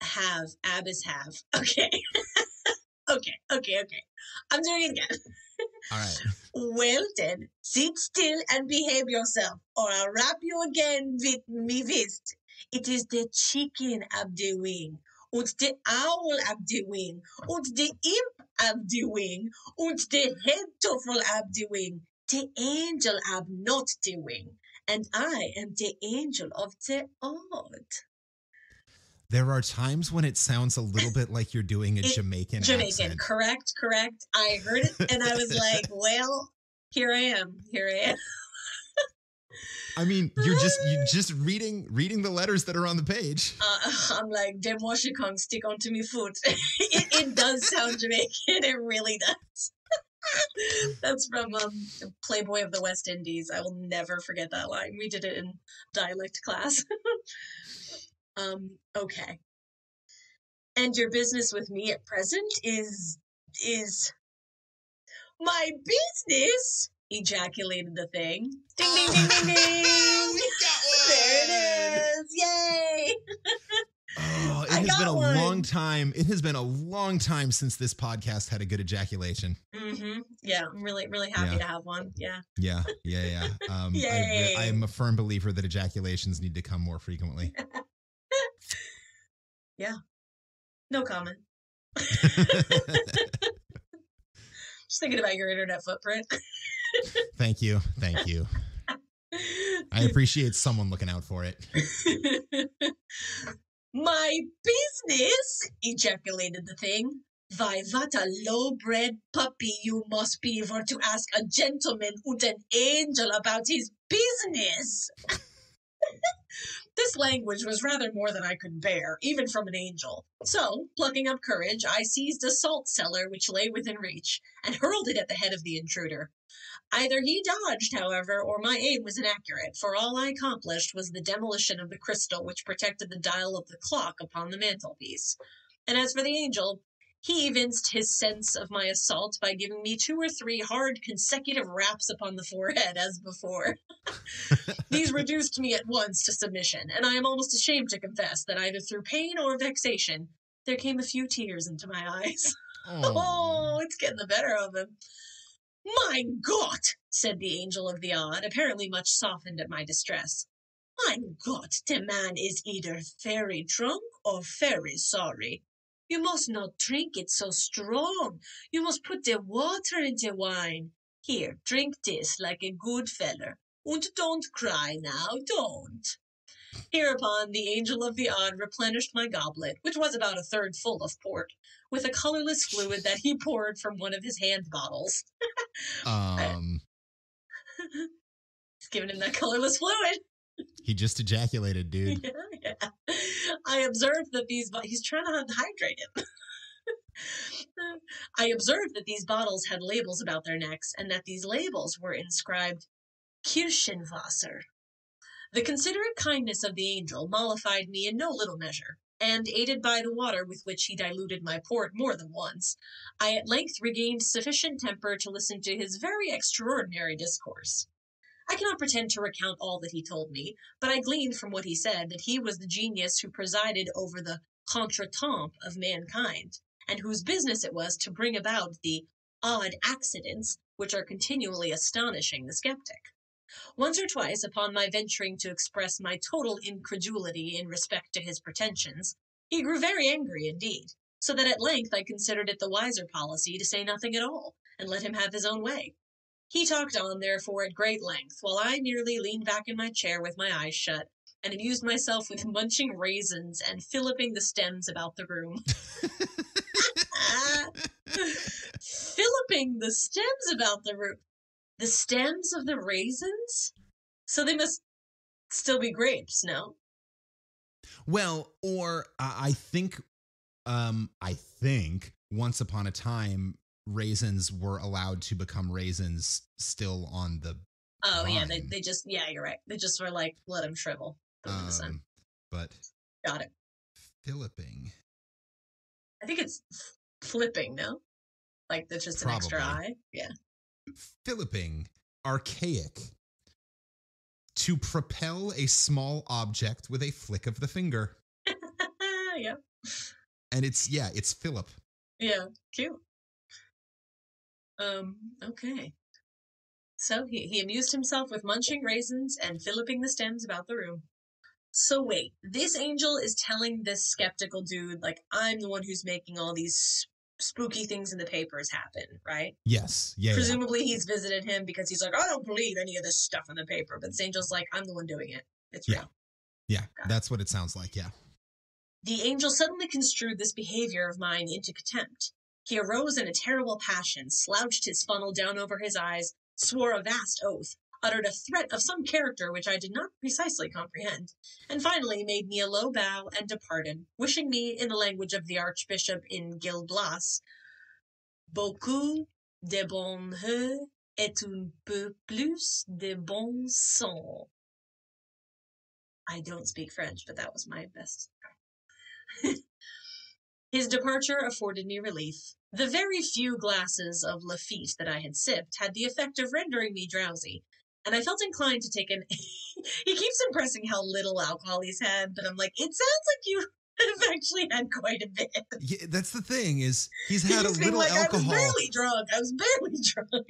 Speaker 2: have ab is have. Okay. okay, okay, okay. I'm doing it again.
Speaker 1: All right.
Speaker 2: Well then, sit still and behave yourself, or I'll rap you again with me fist. It is the chicken ab the wing, und the owl ab the wing, und the imp ab the wing, und the head tuffel ab the wing, the angel ab not the wing, and I am the angel of the odd.
Speaker 1: There are times when it sounds a little bit like you're doing a
Speaker 2: It-
Speaker 1: Jamaican,
Speaker 2: Jamaican,
Speaker 1: accent.
Speaker 2: correct, correct. I heard it and I was like, well, here I am, here I am.
Speaker 1: I mean, you're just you just reading reading the letters that are on the page.
Speaker 2: uh, I'm like, dem Washington stick onto me foot. it, it does sound Jamaican. It really does. That's from um, Playboy of the West Indies. I will never forget that line. We did it in dialect class. um, okay. And your business with me at present is is my business. Ejaculated the thing. Ding ding ding ding ding. There it is! Yay!
Speaker 1: Oh, it
Speaker 2: I
Speaker 1: has been a
Speaker 2: one.
Speaker 1: long time. It has been a long time since this podcast had a good ejaculation.
Speaker 2: Mm-hmm. Yeah, I'm really, really happy
Speaker 1: Yeah.
Speaker 2: to have one. Yeah.
Speaker 1: Yeah, yeah, yeah. Um, I,
Speaker 2: Yay.
Speaker 1: I am a firm believer that ejaculations need to come more frequently. Yeah.
Speaker 2: No comment. Just thinking about your internet footprint.
Speaker 1: Thank you, thank you. I appreciate someone looking out for it.
Speaker 2: My business, ejaculated the thing, Why, what a low-bred puppy you must be for to ask a gentleman and an angel about his business. this language was rather more than I could bear, even from an angel. So, plucking up courage, I seized a salt cellar which lay within reach, and hurled it at the head of the intruder. Either he dodged, however, or my aim was inaccurate, for all I accomplished was the demolition of the crystal which protected the dial of the clock upon the mantelpiece. And as for the angel, he evinced his sense of my assault by giving me two or three hard consecutive raps upon the forehead as before. These reduced me at once to submission, and I am almost ashamed to confess that either through pain or vexation, there came a few tears into my eyes. Oh, it's getting the better of him. Mein Gott, said the angel of the odd, apparently much softened at my distress. Mein Gott, the man is either very drunk or very sorry. You must not drink it so strong. You must put the water in the wine. Here, drink this like a good feller. And don't cry now, don't. Hereupon the angel of the odd replenished my goblet, which was about a third full of port, with a colorless fluid that he poured from one of his hand bottles.
Speaker 1: um,
Speaker 2: He's giving him that colorless fluid.
Speaker 1: he just ejaculated, dude.
Speaker 2: Yeah, yeah. I observed that these, but he's trying to hydrate him. I observed that these bottles had labels about their necks and that these labels were inscribed Kirschenwasser. The considerate kindness of the angel mollified me in no little measure, and aided by the water with which he diluted my port more than once, I at length regained sufficient temper to listen to his very extraordinary discourse. I cannot pretend to recount all that he told me, but I gleaned from what he said that he was the genius who presided over the contretemps of mankind, and whose business it was to bring about the odd accidents which are continually astonishing the skeptic. Once or twice, upon my venturing to express my total incredulity in respect to his pretensions, he grew very angry indeed, so that at length I considered it the wiser policy to say nothing at all, and let him have his own way. He talked on, therefore, at great length, while I merely leaned back in my chair with my eyes shut, and amused myself with munching raisins and filliping the stems about the room. Ah, filliping the stems about the room. The stems of the raisins? So they must still be grapes, no?
Speaker 1: Well, or I I think, um, I think once upon a time, raisins were allowed to become raisins still on the.
Speaker 2: Oh, yeah, they, they just, yeah, you're right. They just were like, let them shrivel. Put 'em the sun.
Speaker 1: Um, but
Speaker 2: Got it.
Speaker 1: Filliping,
Speaker 2: I think it's flipping, no? Like that's just an extra eye. Yeah.
Speaker 1: Filliping, archaic. To propel a small object with a flick of the finger,
Speaker 2: yeah.
Speaker 1: and it's yeah, it's fillip.
Speaker 2: Yeah. Cute. Um, okay. So he, he amused himself with munching raisins and filliping the stems about the room. So wait, this angel is telling this skeptical dude, like, I'm the one who's making all these spooky things in the papers happen, right?
Speaker 1: Yes, yeah, yeah.
Speaker 2: Presumably he's visited him because he's like, I don't believe any of this stuff in the paper. But this angel's like, I'm the one doing it. It's
Speaker 1: Yeah.
Speaker 2: real.
Speaker 1: yeah.
Speaker 2: It.
Speaker 1: That's what it sounds like. Yeah.
Speaker 2: The angel suddenly construed this behavior of mine into contempt. He arose in a terrible passion, slouched his funnel down over his eyes, swore a vast oath, uttered a threat of some character which I did not precisely comprehend, and finally made me a low bow and departed, wishing me, in the language of the Archbishop in Gil Blas, beaucoup de bonheur et un peu plus de bon sang. I don't speak French, but that was my best His departure afforded me relief. The very few glasses of Lafitte that I had sipped had the effect of rendering me drowsy, and I felt inclined to take an. he keeps impressing how little alcohol he's had, but I'm like, it sounds like you have actually had quite a bit.
Speaker 1: yeah. That's the thing is he's had a
Speaker 2: He's being
Speaker 1: little
Speaker 2: like, I was
Speaker 1: alcohol,
Speaker 2: barely drunk. I was barely drunk.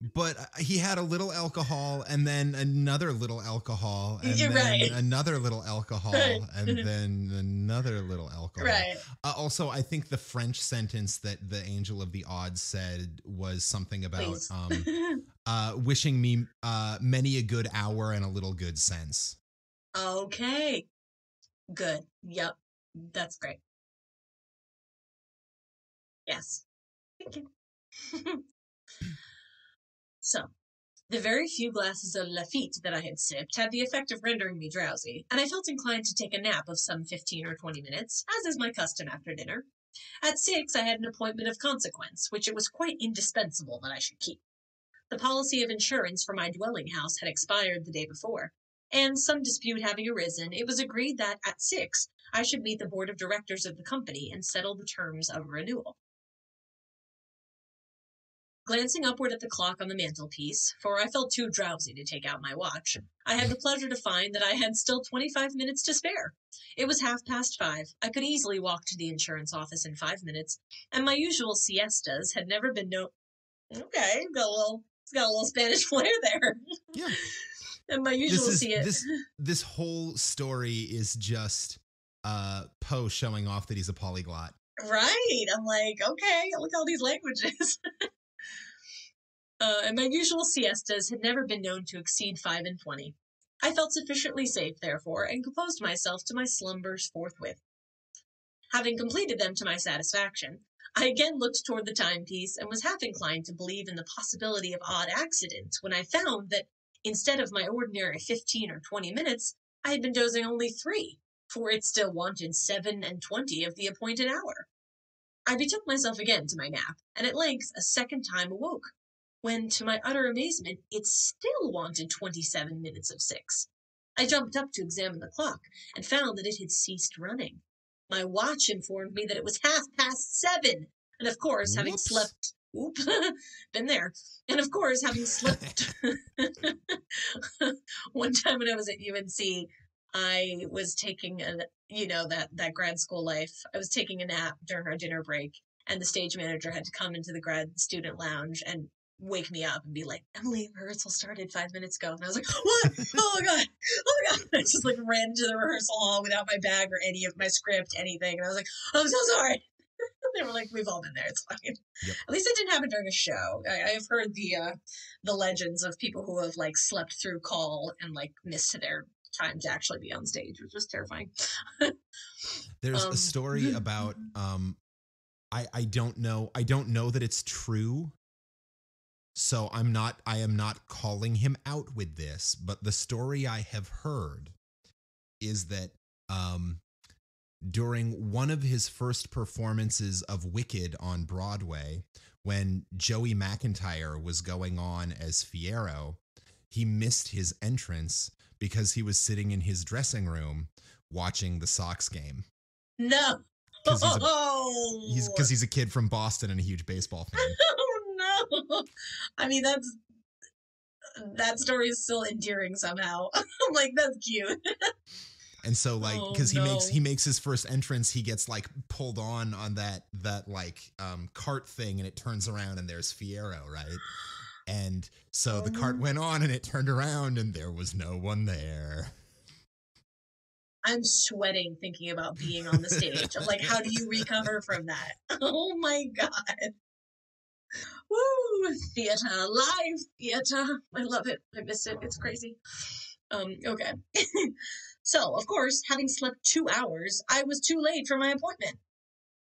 Speaker 1: But he had a little alcohol and then another little alcohol and
Speaker 2: You're
Speaker 1: then
Speaker 2: right.
Speaker 1: another little alcohol
Speaker 2: Right.
Speaker 1: and then another little alcohol.
Speaker 2: Right.
Speaker 1: Uh, also, I think the French sentence that the angel of the odds said was something about um, uh, wishing me uh, many a good hour and a little good sense.
Speaker 2: okay. Good. Yep. That's great. Yes. Thank you. So, the very few glasses of Lafitte that I had sipped had the effect of rendering me drowsy, and I felt inclined to take a nap of some fifteen or twenty minutes, as is my custom after dinner. At six, I had an appointment of consequence, which it was quite indispensable that I should keep. The policy of insurance for my dwelling house had expired the day before, and some dispute having arisen, it was agreed that at six I should meet the board of directors of the company and settle the terms of renewal. Glancing upward at the clock on the mantelpiece, for I felt too drowsy to take out my watch, I had the pleasure to find that I had still 25 minutes to spare. It was half past five. I could easily walk to the insurance office in five minutes, and my usual siestas had never been no. Okay, got a little, it's got a little Spanish flair there.
Speaker 1: Yeah.
Speaker 2: and my usual
Speaker 1: This is
Speaker 2: siesta.
Speaker 1: this this whole story is just uh Poe showing off that he's a polyglot.
Speaker 2: Right. I'm like, okay, look at all these languages. uh, and my usual siestas had never been known to exceed five and twenty. I felt sufficiently safe, therefore, and composed myself to my slumbers forthwith. Having completed them to my satisfaction, I again looked toward the timepiece and was half inclined to believe in the possibility of odd accidents when I found that instead of my ordinary fifteen or twenty minutes, I had been dozing only three, for it still wanted seven and twenty of the appointed hour. I betook myself again to my nap, and at length a second time awoke, when, to my utter amazement, it still wanted twenty seven minutes of six. I jumped up to examine the clock, and found that it had ceased running. My watch informed me that it was half past seven, and of course, having slept Oop, been there. And of course, having slept one time when I was at UNC, I was taking a, you know, that that grad school life. I was taking a nap during our dinner break, and the stage manager had to come into the grad student lounge and wake me up and be like, "Emily, rehearsal started five minutes ago." And I was like, "What? Oh my god! Oh my god!" I just like ran to the rehearsal hall without my bag or any of my script, anything, and I was like, "I'm so sorry." they were like, "We've all been there. It's fine."
Speaker 1: Yep.
Speaker 2: At least it didn't happen during a show. I, I've heard the uh, the legends of people who have like slept through call and like missed their time to actually be on stage, which was terrifying.
Speaker 1: There's
Speaker 2: Um,
Speaker 1: a story about um I I don't know I don't know that it's true. So I'm not I am not calling him out with this, but the story I have heard is that um during one of his first performances of Wicked on Broadway when Joey McIntyre was going on as Fiyero, he missed his entrance because he was sitting in his dressing room watching the Sox game.
Speaker 2: No.
Speaker 1: 'Cause he's a-
Speaker 2: oh,
Speaker 1: He's because he's a kid from Boston and a huge baseball fan.
Speaker 2: oh. I mean, that's that story is still endearing somehow. I'm like, that's cute.
Speaker 1: And so like
Speaker 2: Oh,
Speaker 1: because he makes he makes his first entrance, he gets like pulled on on that that like um cart thing and it turns around and there's Fiyero, right? And so the cart
Speaker 2: Oh.
Speaker 1: went on and it turned around and there was no one there.
Speaker 2: I'm sweating thinking about being on the stage. I'm like, how do you recover from that? Oh my god. Woo! Theater, live theater. I love it. I miss it. It's crazy. Um, okay. so, of course, having slept two hours, I was too late for my appointment.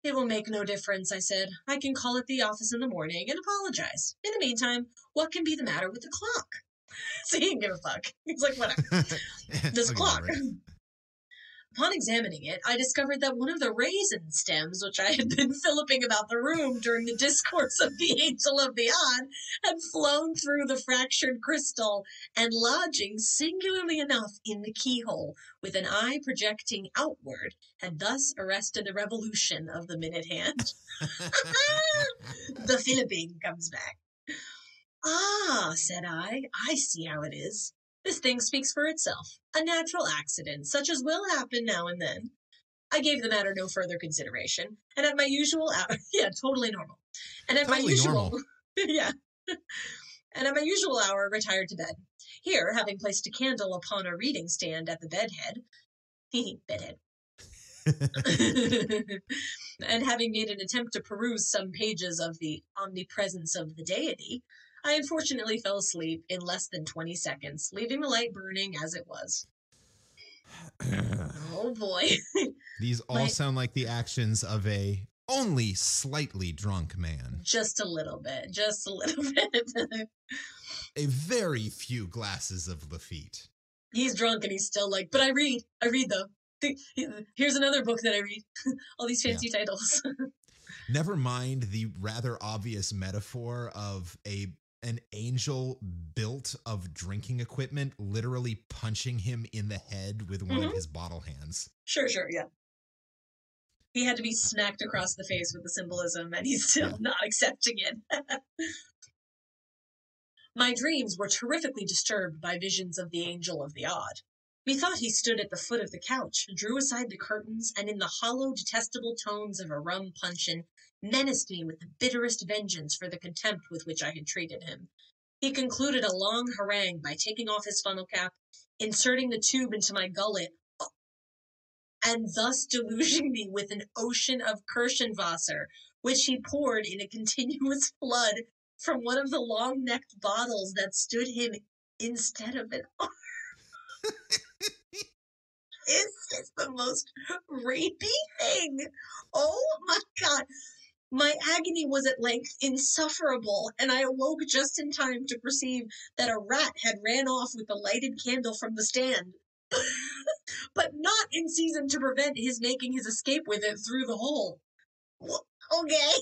Speaker 2: It will make no difference, I said. I can call at the office in the morning and apologize. In the meantime, what can be the matter with the clock? so he didn't give a fuck. He's like, whatever this clock. Upon examining it, I discovered that one of the raisin stems, which I had been filliping about the room during the discourse of the Angel of the Odd, had flown through the fractured crystal and lodging singularly enough in the keyhole, with an eye projecting outward, had thus arrested the revolution of the minute hand. the filliping comes back. Ah, said I, I see how it is. This thing speaks for itself. A natural accident, such as will happen now and then. I gave the matter no further consideration, and at my usual hour, yeah, totally normal. And at my usual, yeah, and at my usual hour, retired to bed. Here, having placed a candle upon a reading stand at the bedhead, bedhead, and having made an attempt to peruse some pages of the Omnipresence of the Deity, I unfortunately fell asleep in less than 20 seconds, leaving the light burning as it was. Oh boy.
Speaker 1: These all sound like the actions of a only slightly drunk man.
Speaker 2: Just a little bit. Just a little bit.
Speaker 1: A very few glasses of Lafitte.
Speaker 2: he's drunk and he's still like, but I read. I read though. Here's another book that I read. All these fancy titles.
Speaker 1: Never mind the rather obvious metaphor of a an angel built of drinking equipment literally punching him in the head with one of
Speaker 2: Mhm.
Speaker 1: his bottle hands.
Speaker 2: sure, sure, yeah. He had to be smacked across the face with the symbolism, and he's still not accepting it. My dreams were terrifically disturbed by visions of the angel of the odd. Methought he stood at the foot of the couch, drew aside the curtains, and in the hollow, detestable tones of a rum puncheon, menaced me with the bitterest vengeance for the contempt with which I had treated him. He concluded a long harangue by taking off his funnel cap, inserting the tube into my gullet, and thus deluging me with an ocean of Kirschenwasser, which he poured in a continuous flood from one of the long necked bottles that stood him instead of an arm. It's just the most rapey thing. Oh my god. My agony was at length insufferable, and I awoke just in time to perceive that a rat had ran off with the lighted candle from the stand. but not in season to prevent his making his escape with it through the hole. Okay.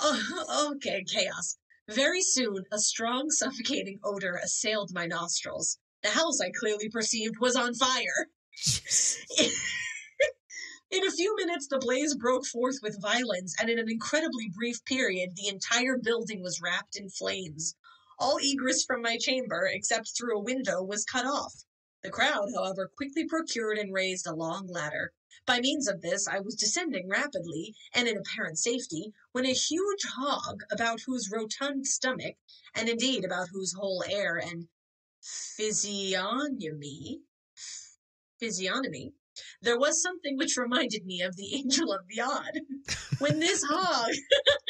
Speaker 2: Uh, okay, chaos. Very soon, a strong, suffocating odor assailed my nostrils. The house, I clearly perceived, was on fire. In a few minutes, the blaze broke forth with violence, and in an incredibly brief period, the entire building was wrapped in flames. All egress from my chamber, except through a window, was cut off. The crowd, however, quickly procured and raised a long ladder. By means of this, I was descending rapidly, and in apparent safety, when a huge hog, about whose rotund stomach, and indeed about whose whole air and physiognomy, physiognomy, there was something which reminded me of the angel of the odd. When this hog,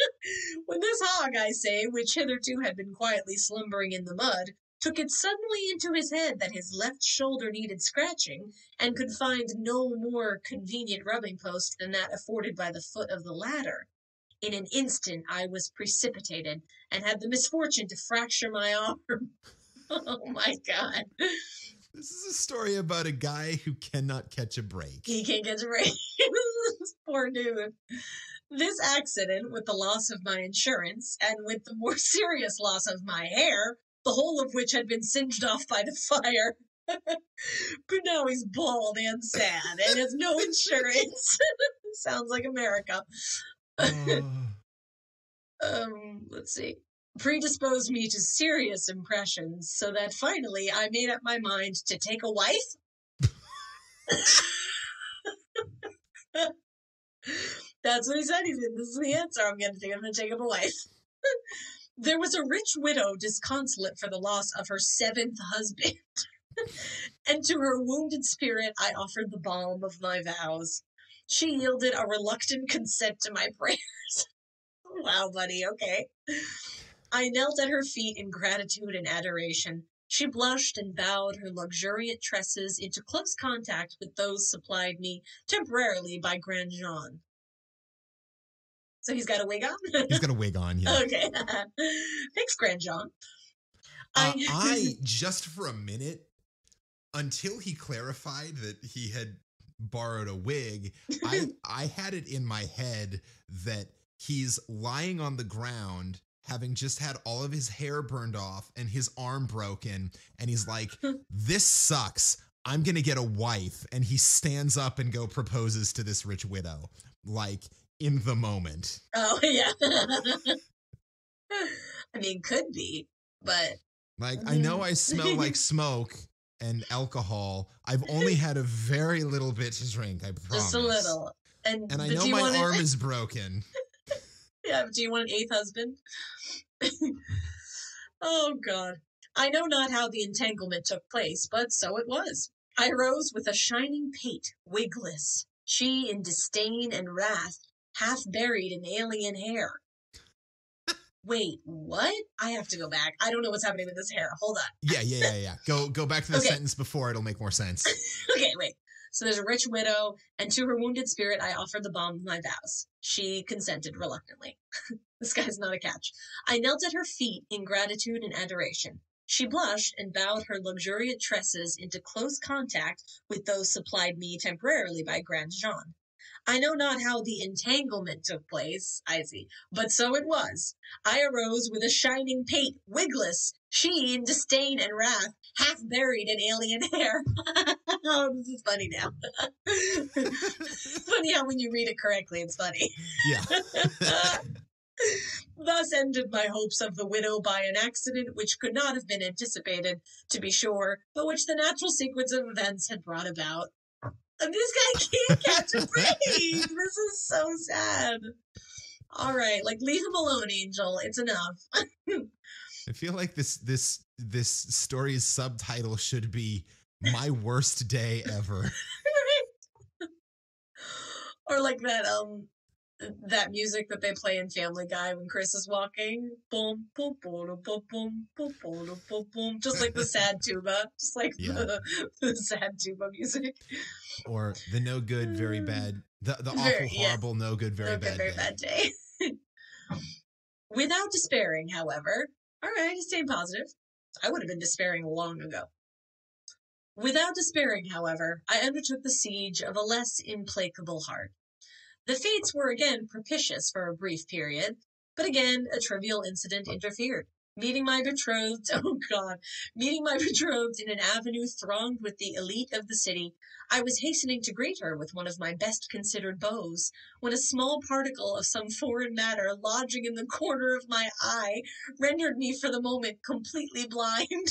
Speaker 2: when this hog, I say, which hitherto had been quietly slumbering in the mud, took it suddenly into his head that his left shoulder needed scratching, and could find no more convenient rubbing post than that afforded by the foot of the ladder. In an instant I was precipitated, and had the misfortune to fracture my arm. oh my god.
Speaker 1: This is a story about a guy who cannot catch a break.
Speaker 2: He can't get to raise. Poor dude. This accident, with the loss of my insurance, and with the more serious loss of my hair, the whole of which had been singed off by the fire. but now he's bald and sad and has no insurance. Sounds like America. Um, let's see. Predisposed me to serious impressions, so that finally I made up my mind to take a wife That's what he said. He said, This is the answer. I'm going to take, I'm going to take up a wife. there was a rich widow disconsolate for the loss of her seventh husband. and to her wounded spirit, I offered the balm of my vows. She yielded a reluctant consent to my prayers. wow, buddy, okay. I knelt at her feet in gratitude and adoration. She blushed and bowed her luxuriant tresses into close contact with those supplied me temporarily by Grand Jean. So he's got a wig on?
Speaker 1: he's got a wig on. Yeah.
Speaker 2: okay. Thanks, Grand Jean.
Speaker 1: Uh, I just for a minute until he clarified that he had borrowed a wig, I I had it in my head that he's lying on the ground having just had all of his hair burned off and his arm broken and he's like this sucks. I'm gonna get a wife. And he stands up and go proposes to this rich widow like in the moment.
Speaker 2: Oh, yeah. I mean, could be, but
Speaker 1: like
Speaker 2: I
Speaker 1: know i smell like smoke and alcohol. I've only had a very little bit to drink i promise
Speaker 2: just a little. And,
Speaker 1: and i know my
Speaker 2: want
Speaker 1: arm is broken
Speaker 2: Yeah, do you want an eighth husband? oh, God. I know not how the entanglement took place, but so it was. I rose with a shining pate, wigless, she in disdain and wrath, half buried in alien hair. Wait, what? I have to go back. I don't know what's happening with this hair. Hold on.
Speaker 1: yeah yeah yeah yeah go go back to the
Speaker 2: Okay.
Speaker 1: sentence before it'll make more sense
Speaker 2: okay, wait. So there's a rich widow, and to her wounded spirit, I offered the balm of my vows. She consented reluctantly. this guy's not a catch. I knelt at her feet in gratitude and adoration. She blushed and bowed her luxuriant tresses into close contact with those supplied me temporarily by Grand Jean. I know not how the entanglement took place, I see, but so it was. I arose with a shining pate, wigless, she in disdain and wrath, half buried in alien hair. oh, this is funny now. funny how when you read it correctly, it's funny.
Speaker 1: Yeah.
Speaker 2: Thus ended my hopes of the widow by an accident which could not have been anticipated, to be sure, but which the natural sequence of events had brought about. And this guy can't catch a break. this is so sad. All right, like leave him alone, Angel. It's enough.
Speaker 1: I feel like this this this story's subtitle should be "My Worst Day Ever."
Speaker 2: or like that um that music that they play in Family Guy when Chris is walking. Boom, boom, boom, boom, boom, boom, boom, boom, boom. Just like the sad tuba. Just like
Speaker 1: Yeah.
Speaker 2: the, the sad tuba music.
Speaker 1: or the no good, very mm. bad, the the awful,
Speaker 2: Very- yeah.
Speaker 1: horrible, no good, very
Speaker 2: Okay,
Speaker 1: bad.
Speaker 2: very
Speaker 1: day.
Speaker 2: bad day. Without despairing, however, all right, staying positive. I would have been despairing long ago. Without despairing, however, I undertook the siege of a less implacable heart. The fates were again propitious for a brief period, but again a trivial incident interfered. Meeting my betrothed, oh God, meeting my betrothed in an avenue thronged with the elite of the city, I was hastening to greet her with one of my best considered bows, when a small particle of some foreign matter lodging in the corner of my eye rendered me for the moment completely blind.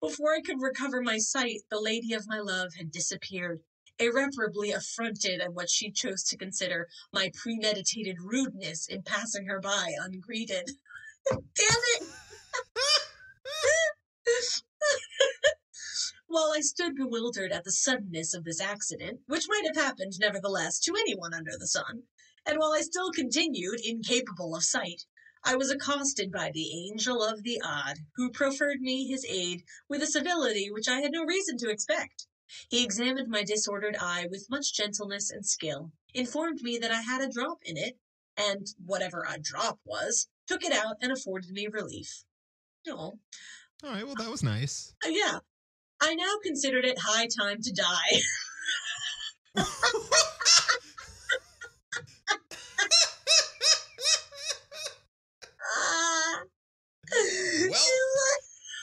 Speaker 2: Before I could recover my sight, the lady of my love had disappeared, irreparably affronted at what she chose to consider my premeditated rudeness in passing her by ungreeted. Damn it! While I stood bewildered at the suddenness of this accident, which might have happened nevertheless to anyone under the sun, and while I still continued incapable of sight, I was accosted by the angel of the odd, who proffered me his aid with a civility which I had no reason to expect. He examined my disordered eye with much gentleness and skill, informed me that I had a drop in it, and whatever a drop was, took it out and afforded me relief. Oh,
Speaker 1: All right, well that was nice.
Speaker 2: uh, yeah. I now considered it high time to die. Ah.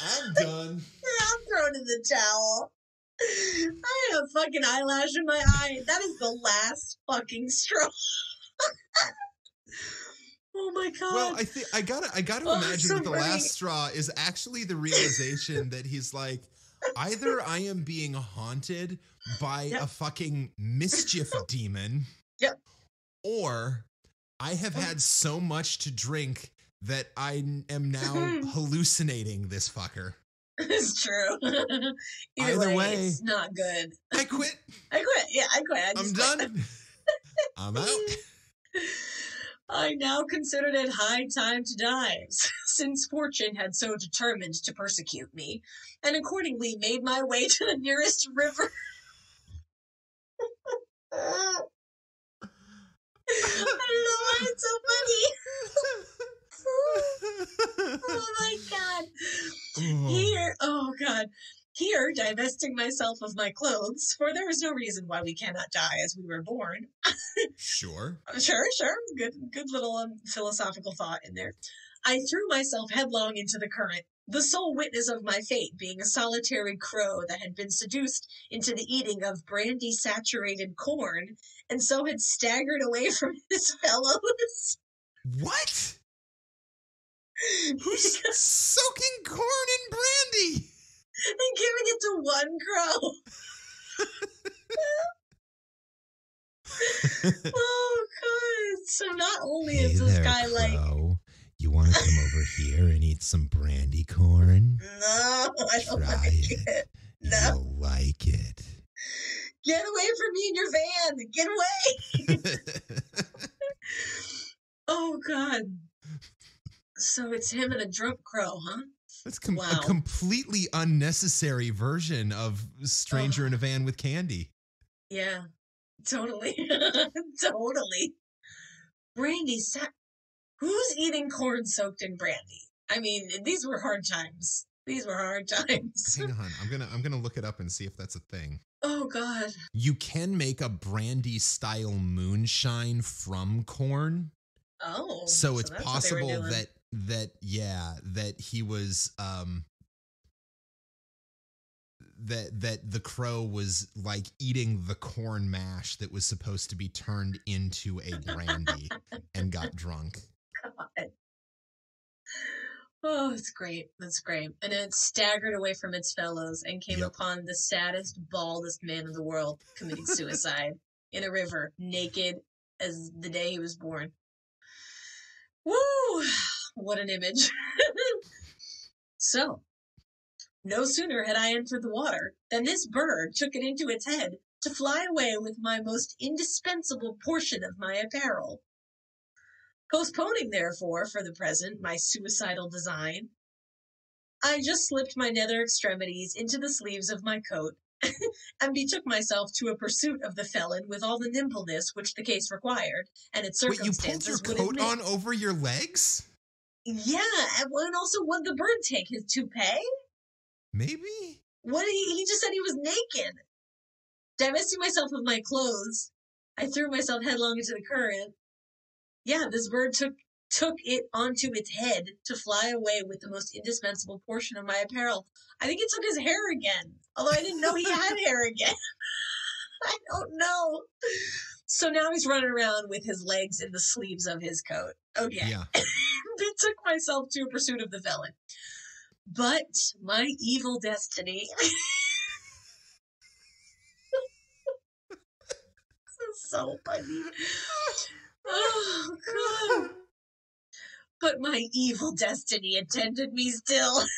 Speaker 1: I'm done.
Speaker 2: I'm thrown in the towel. I had a fucking eyelash in my eye. That is the last fucking straw. oh my god.
Speaker 1: Well, I think I gotta I gotta
Speaker 2: Oh,
Speaker 1: imagine
Speaker 2: so
Speaker 1: that the
Speaker 2: funny.
Speaker 1: last straw is actually the realization that he's like, either I am being haunted by
Speaker 2: Yep.
Speaker 1: a fucking mischief demon,
Speaker 2: Yep.
Speaker 1: or I have oh. had so much to drink that I am now hallucinating this fucker.
Speaker 2: it's true. Either,
Speaker 1: Either
Speaker 2: way,
Speaker 1: way.
Speaker 2: it's not good.
Speaker 1: I quit.
Speaker 2: I quit. Yeah, I quit. I
Speaker 1: I'm
Speaker 2: quit.
Speaker 1: done. I'm out.
Speaker 2: I now considered it high time to die, since fortune had so determined to persecute me, and accordingly made my way to the nearest river. I don't know why it's so funny. Oh my god. Here, oh god. Here, divesting myself of my clothes, for there is no reason why we cannot die as we were born.
Speaker 1: Sure.
Speaker 2: Sure, sure. Good, good little um, philosophical thought in there. I threw myself headlong into the current, the sole witness of my fate being a solitary crow that had been seduced into the eating of brandy saturated corn, and so had staggered away from his fellows.
Speaker 1: What? Who's soaking corn in brandy?
Speaker 2: and giving it to one crow. oh god! So not only is this guy like,
Speaker 1: Crow. You want to come over here and eat some brandy corn?
Speaker 2: no, I don't
Speaker 1: Try
Speaker 2: like
Speaker 1: it.
Speaker 2: it. No.
Speaker 1: You'll like it.
Speaker 2: Get away from me in your van! Get away! Oh god! So it's him and a drunk crow, huh?
Speaker 1: That's com-
Speaker 2: Wow.
Speaker 1: a completely unnecessary version of Stranger in a Van with Candy.
Speaker 2: Yeah, totally. totally. Brandy sa- Who's eating corn soaked in brandy? I mean, these were hard times. These were hard times.
Speaker 1: Hang on, I'm gonna I'm gonna look it up and see if that's a thing.
Speaker 2: Oh God.
Speaker 1: You can make a brandy style moonshine from corn.
Speaker 2: Oh.
Speaker 1: so it's
Speaker 2: they were
Speaker 1: possible that that yeah that he was um that that the crow was like eating the corn mash that was supposed to be turned into a brandy and got drunk
Speaker 2: God. Oh, it's great. That's great. And it staggered away from its fellows and came
Speaker 1: Yep.
Speaker 2: upon the saddest, baldest man in the world committing suicide in a river, naked as the day he was born. Woo! What an image. so, no sooner had I entered the water than this bird took it into its head to fly away with my most indispensable portion of my apparel. Postponing, therefore, for the present, my suicidal design, I just slipped my nether extremities into the sleeves of my coat and betook myself to a pursuit of the felon with all the nimbleness which the case required and its circumstances
Speaker 1: wait you pulled your coat
Speaker 2: admit.
Speaker 1: on over your legs
Speaker 2: Yeah, and also would the bird take his toupee?
Speaker 1: maybe
Speaker 2: What he? He just said he was naked. Divesting myself of my clothes, I threw myself headlong into the current. Yeah, this bird took took it onto its head to fly away with the most indispensable portion of my apparel. I think it took his hair again, although I didn't know he had hair again. I don't know. So now he's running around with his legs in the sleeves of his coat. Okay.
Speaker 1: yeah
Speaker 2: betook myself to a pursuit of the felon. But my evil destiny. so funny. Oh, God. But my evil destiny attended me still.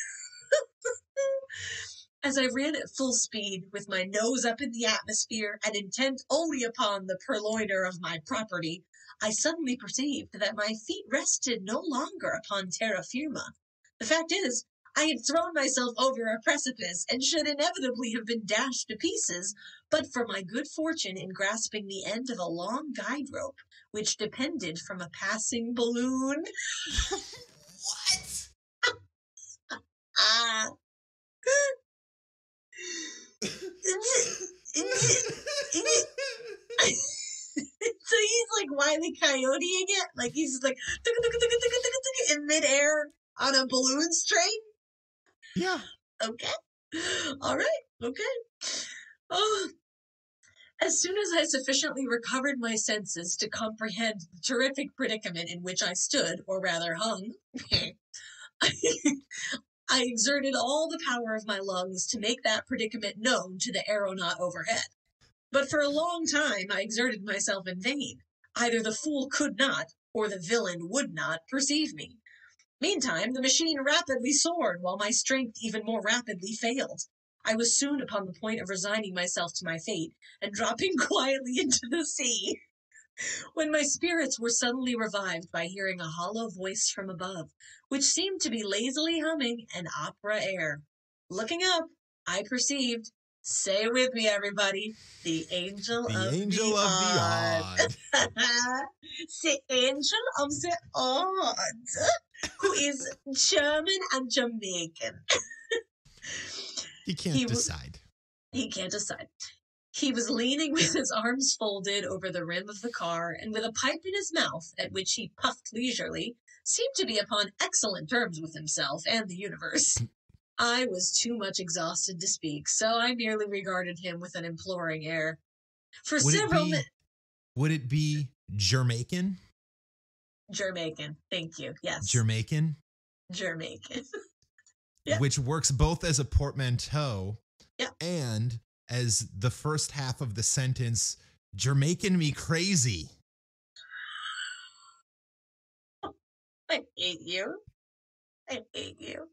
Speaker 2: As I ran at full speed, with my nose up in the atmosphere and intent only upon the purloiner of my property, I suddenly perceived that my feet rested no longer upon terra firma. The fact is, I had thrown myself over a precipice and should inevitably have been dashed to pieces, but for my good fortune in grasping the end of a long guide rope, which depended from a passing balloon.
Speaker 1: what
Speaker 2: Ah. so he's like Wiley Coyote again. Like he's just like in midair on a balloon string.
Speaker 1: yeah
Speaker 2: Okay. All right. Okay. Oh. As soon as I sufficiently recovered my senses to comprehend the terrific predicament in which I stood, or rather hung, I exerted all the power of my lungs to make that predicament known to the aeronaut overhead. But for a long time I exerted myself in vain. Either the fool could not, or the villain would not, perceive me. Meantime, the machine rapidly soared, while my strength even more rapidly failed. I was soon upon the point of resigning myself to my fate and dropping quietly into the sea. When my spirits were suddenly revived by hearing a hollow voice from above, which seemed to be lazily humming an opera air. Looking up, I perceived, say with me, everybody, the angel
Speaker 1: the
Speaker 2: of
Speaker 1: angel
Speaker 2: the
Speaker 1: of the
Speaker 2: odd. the angel of the odd, who is German and Jamaican.
Speaker 1: he can't
Speaker 2: He w-
Speaker 1: decide
Speaker 2: He can't decide. He was leaning with his arms folded over the rim of the car and with a pipe in his mouth, at which he puffed leisurely, seemed to be upon excellent terms with himself and the universe. I was too much exhausted to speak, so I merely regarded him with an imploring air. For
Speaker 1: would
Speaker 2: several minutes.
Speaker 1: would it be Jamaican
Speaker 2: Jamaican. Thank you. Yes.
Speaker 1: Jamaican
Speaker 2: Jamaican. Yeah.
Speaker 1: which works both as a portmanteau
Speaker 2: Yeah.
Speaker 1: and as the first half of the sentence, Jamaican me crazy.
Speaker 2: I hate you. I hate you.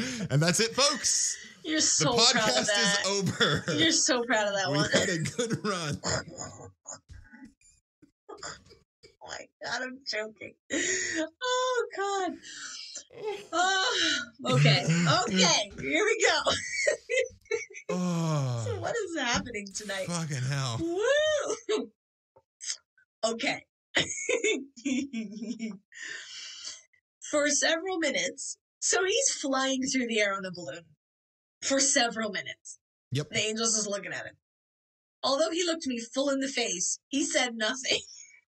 Speaker 1: And that's it, folks.
Speaker 2: You're
Speaker 1: The
Speaker 2: so proud of
Speaker 1: podcast
Speaker 2: that.
Speaker 1: is over.
Speaker 2: You're so proud of that
Speaker 1: we
Speaker 2: one.
Speaker 1: had a good run.
Speaker 2: Oh my god, I'm joking. Oh god. Oh, okay, okay, here we go.
Speaker 1: Oh.
Speaker 2: So what is happening happening tonight.
Speaker 1: Fucking hell.
Speaker 2: Woo! okay. For several minutes, so he's flying through the air on a balloon for several minutes.
Speaker 1: Yep.
Speaker 2: The angel's just looking at him. Although he looked me full in the face, he said nothing.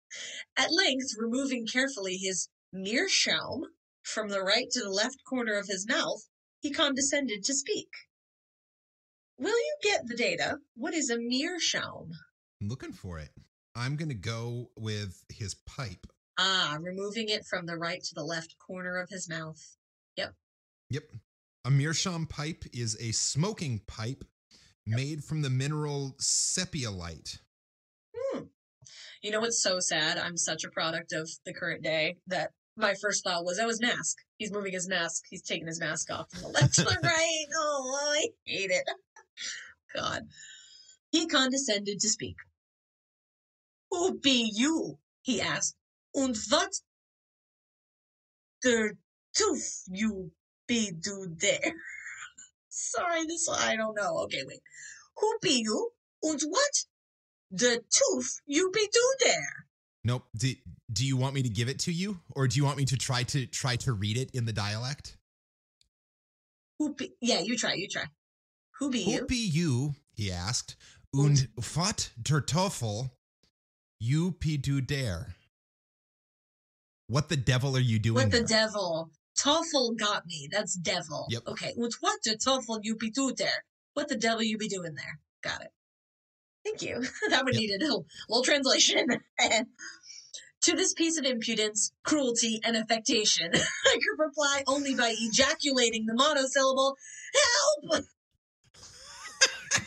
Speaker 2: At length, removing carefully his meerschaum from the right to the left corner of his mouth, he condescended to speak. Will you get the data? What is a meerschaum?
Speaker 1: I'm looking for it. I'm going to go with his pipe.
Speaker 2: Ah, removing it from the right to the left corner of his mouth.
Speaker 1: Yep. Yep. A meerschaum pipe is a smoking pipe made from the mineral sepiolite.
Speaker 2: Hmm. You know what's so sad? I'm such a product of the current day that my first thought was, oh, his mask. He's moving his mask. He's taking his mask off from the left to the right. Oh, I hate it. God. He condescended to speak. Who be you? He asked. Und what der tooth you be do there? Sorry, this I don't know. Okay, wait. Who be you? Und what the tooth you be do there?
Speaker 1: Nope. Do, do you want me to give it to you or do you want me to try to try to read it in the dialect?
Speaker 2: Who be? Yeah, you try. You try. Who be
Speaker 1: Who
Speaker 2: you?
Speaker 1: be you? He asked. Und what der Teufel you be do there? What the devil are you doing?
Speaker 2: What the
Speaker 1: there?
Speaker 2: devil? Toffel got me. That's devil.
Speaker 1: Yep.
Speaker 2: Okay. Und what the toffel you be do there? What the devil you be doing there? Got it. Thank you. that would
Speaker 1: Yep.
Speaker 2: need a little, little translation. to this piece of impudence, cruelty, and affectation, I could reply only by ejaculating the monosyllable, help!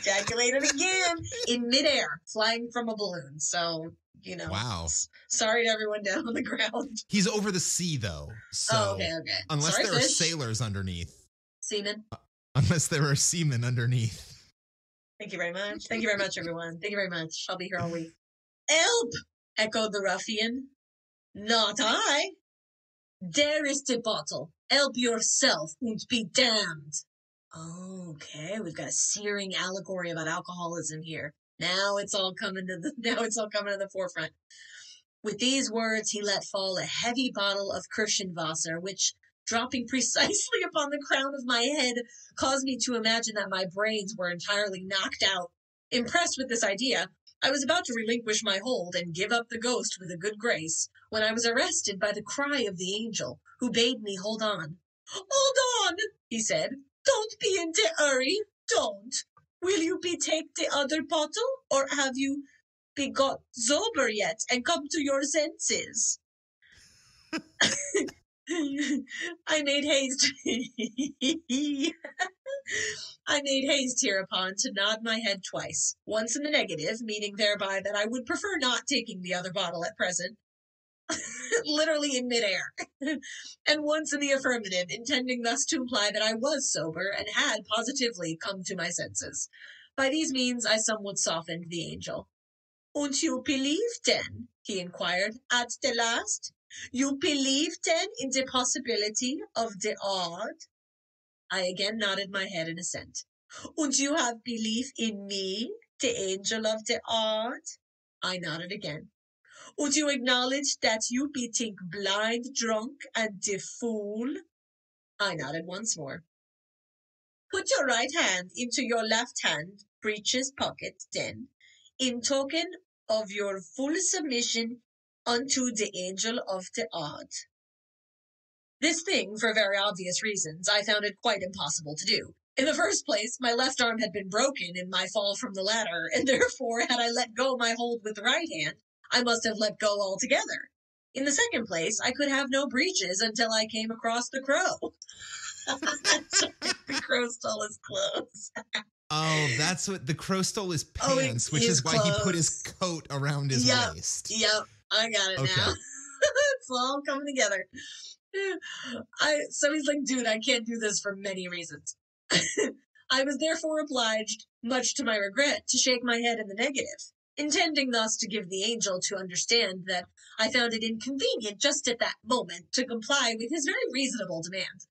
Speaker 2: Ejaculated again in midair, flying from a balloon. So, you know.
Speaker 1: Wow.
Speaker 2: Sorry to everyone down on the ground.
Speaker 1: He's over the sea though. So
Speaker 2: oh, okay, okay.
Speaker 1: unless
Speaker 2: Sorry,
Speaker 1: there are sailors underneath.
Speaker 2: Seaman.
Speaker 1: Uh, unless there are seamen underneath.
Speaker 2: Thank you very much. Thank you very much, everyone. Thank you very much. I'll be here all week. Help! echoed the ruffian. Not I. There is the bottle. Help yourself and be damned. Okay, we've got a searing allegory about alcoholism here. Now it's all coming to the now it's all coming to the forefront. With these words, he let fall a heavy bottle of Kirschenwasser, which, dropping precisely upon the crown of my head, caused me to imagine that my brains were entirely knocked out. Impressed with this idea, I was about to relinquish my hold and give up the ghost with a good grace when I was arrested by the cry of the angel, who bade me hold on. Hold on, he said. Don't be in the hurry. Don't. Will you be take the other bottle, or have you be got sober yet and come to your senses? I made haste. I made haste hereupon to nod my head twice, once in the negative, meaning thereby that I would prefer not taking the other bottle at present, literally in midair, and once in the affirmative, intending thus to imply that I was sober and had positively come to my senses. By these means, I somewhat softened the angel. Und you believe then, he inquired, at the last? You believe then in the possibility of the odd? I again nodded my head in assent. And you have belief in me, the angel of the odd? I nodded again. And you acknowledge that you be think blind, drunk, and the fool? I nodded once more. Put your right hand into your left hand breeches pocket, then, in token of your full submission unto the angel of the odd. This thing, for very obvious reasons, I found it quite impossible to do. In the first place, my left arm had been broken in my fall from the ladder, and therefore, had I let go my hold with the right hand, I must have let go altogether. In the second place, I could have no breeches until I came across the crow. the crow stole his clothes.
Speaker 1: Oh, that's what the crow stole his
Speaker 2: Oh,
Speaker 1: pants, which
Speaker 2: his
Speaker 1: is why he put his coat around his
Speaker 2: Yep.
Speaker 1: waist.
Speaker 2: Yep, I got it
Speaker 1: Okay.
Speaker 2: now. it's all coming together. I so he's like, dude, I can't do this for many reasons. I was therefore obliged, much to my regret, to shake my head in the negative, intending thus to give the angel to understand that I found it inconvenient just at that moment to comply with his very reasonable demand.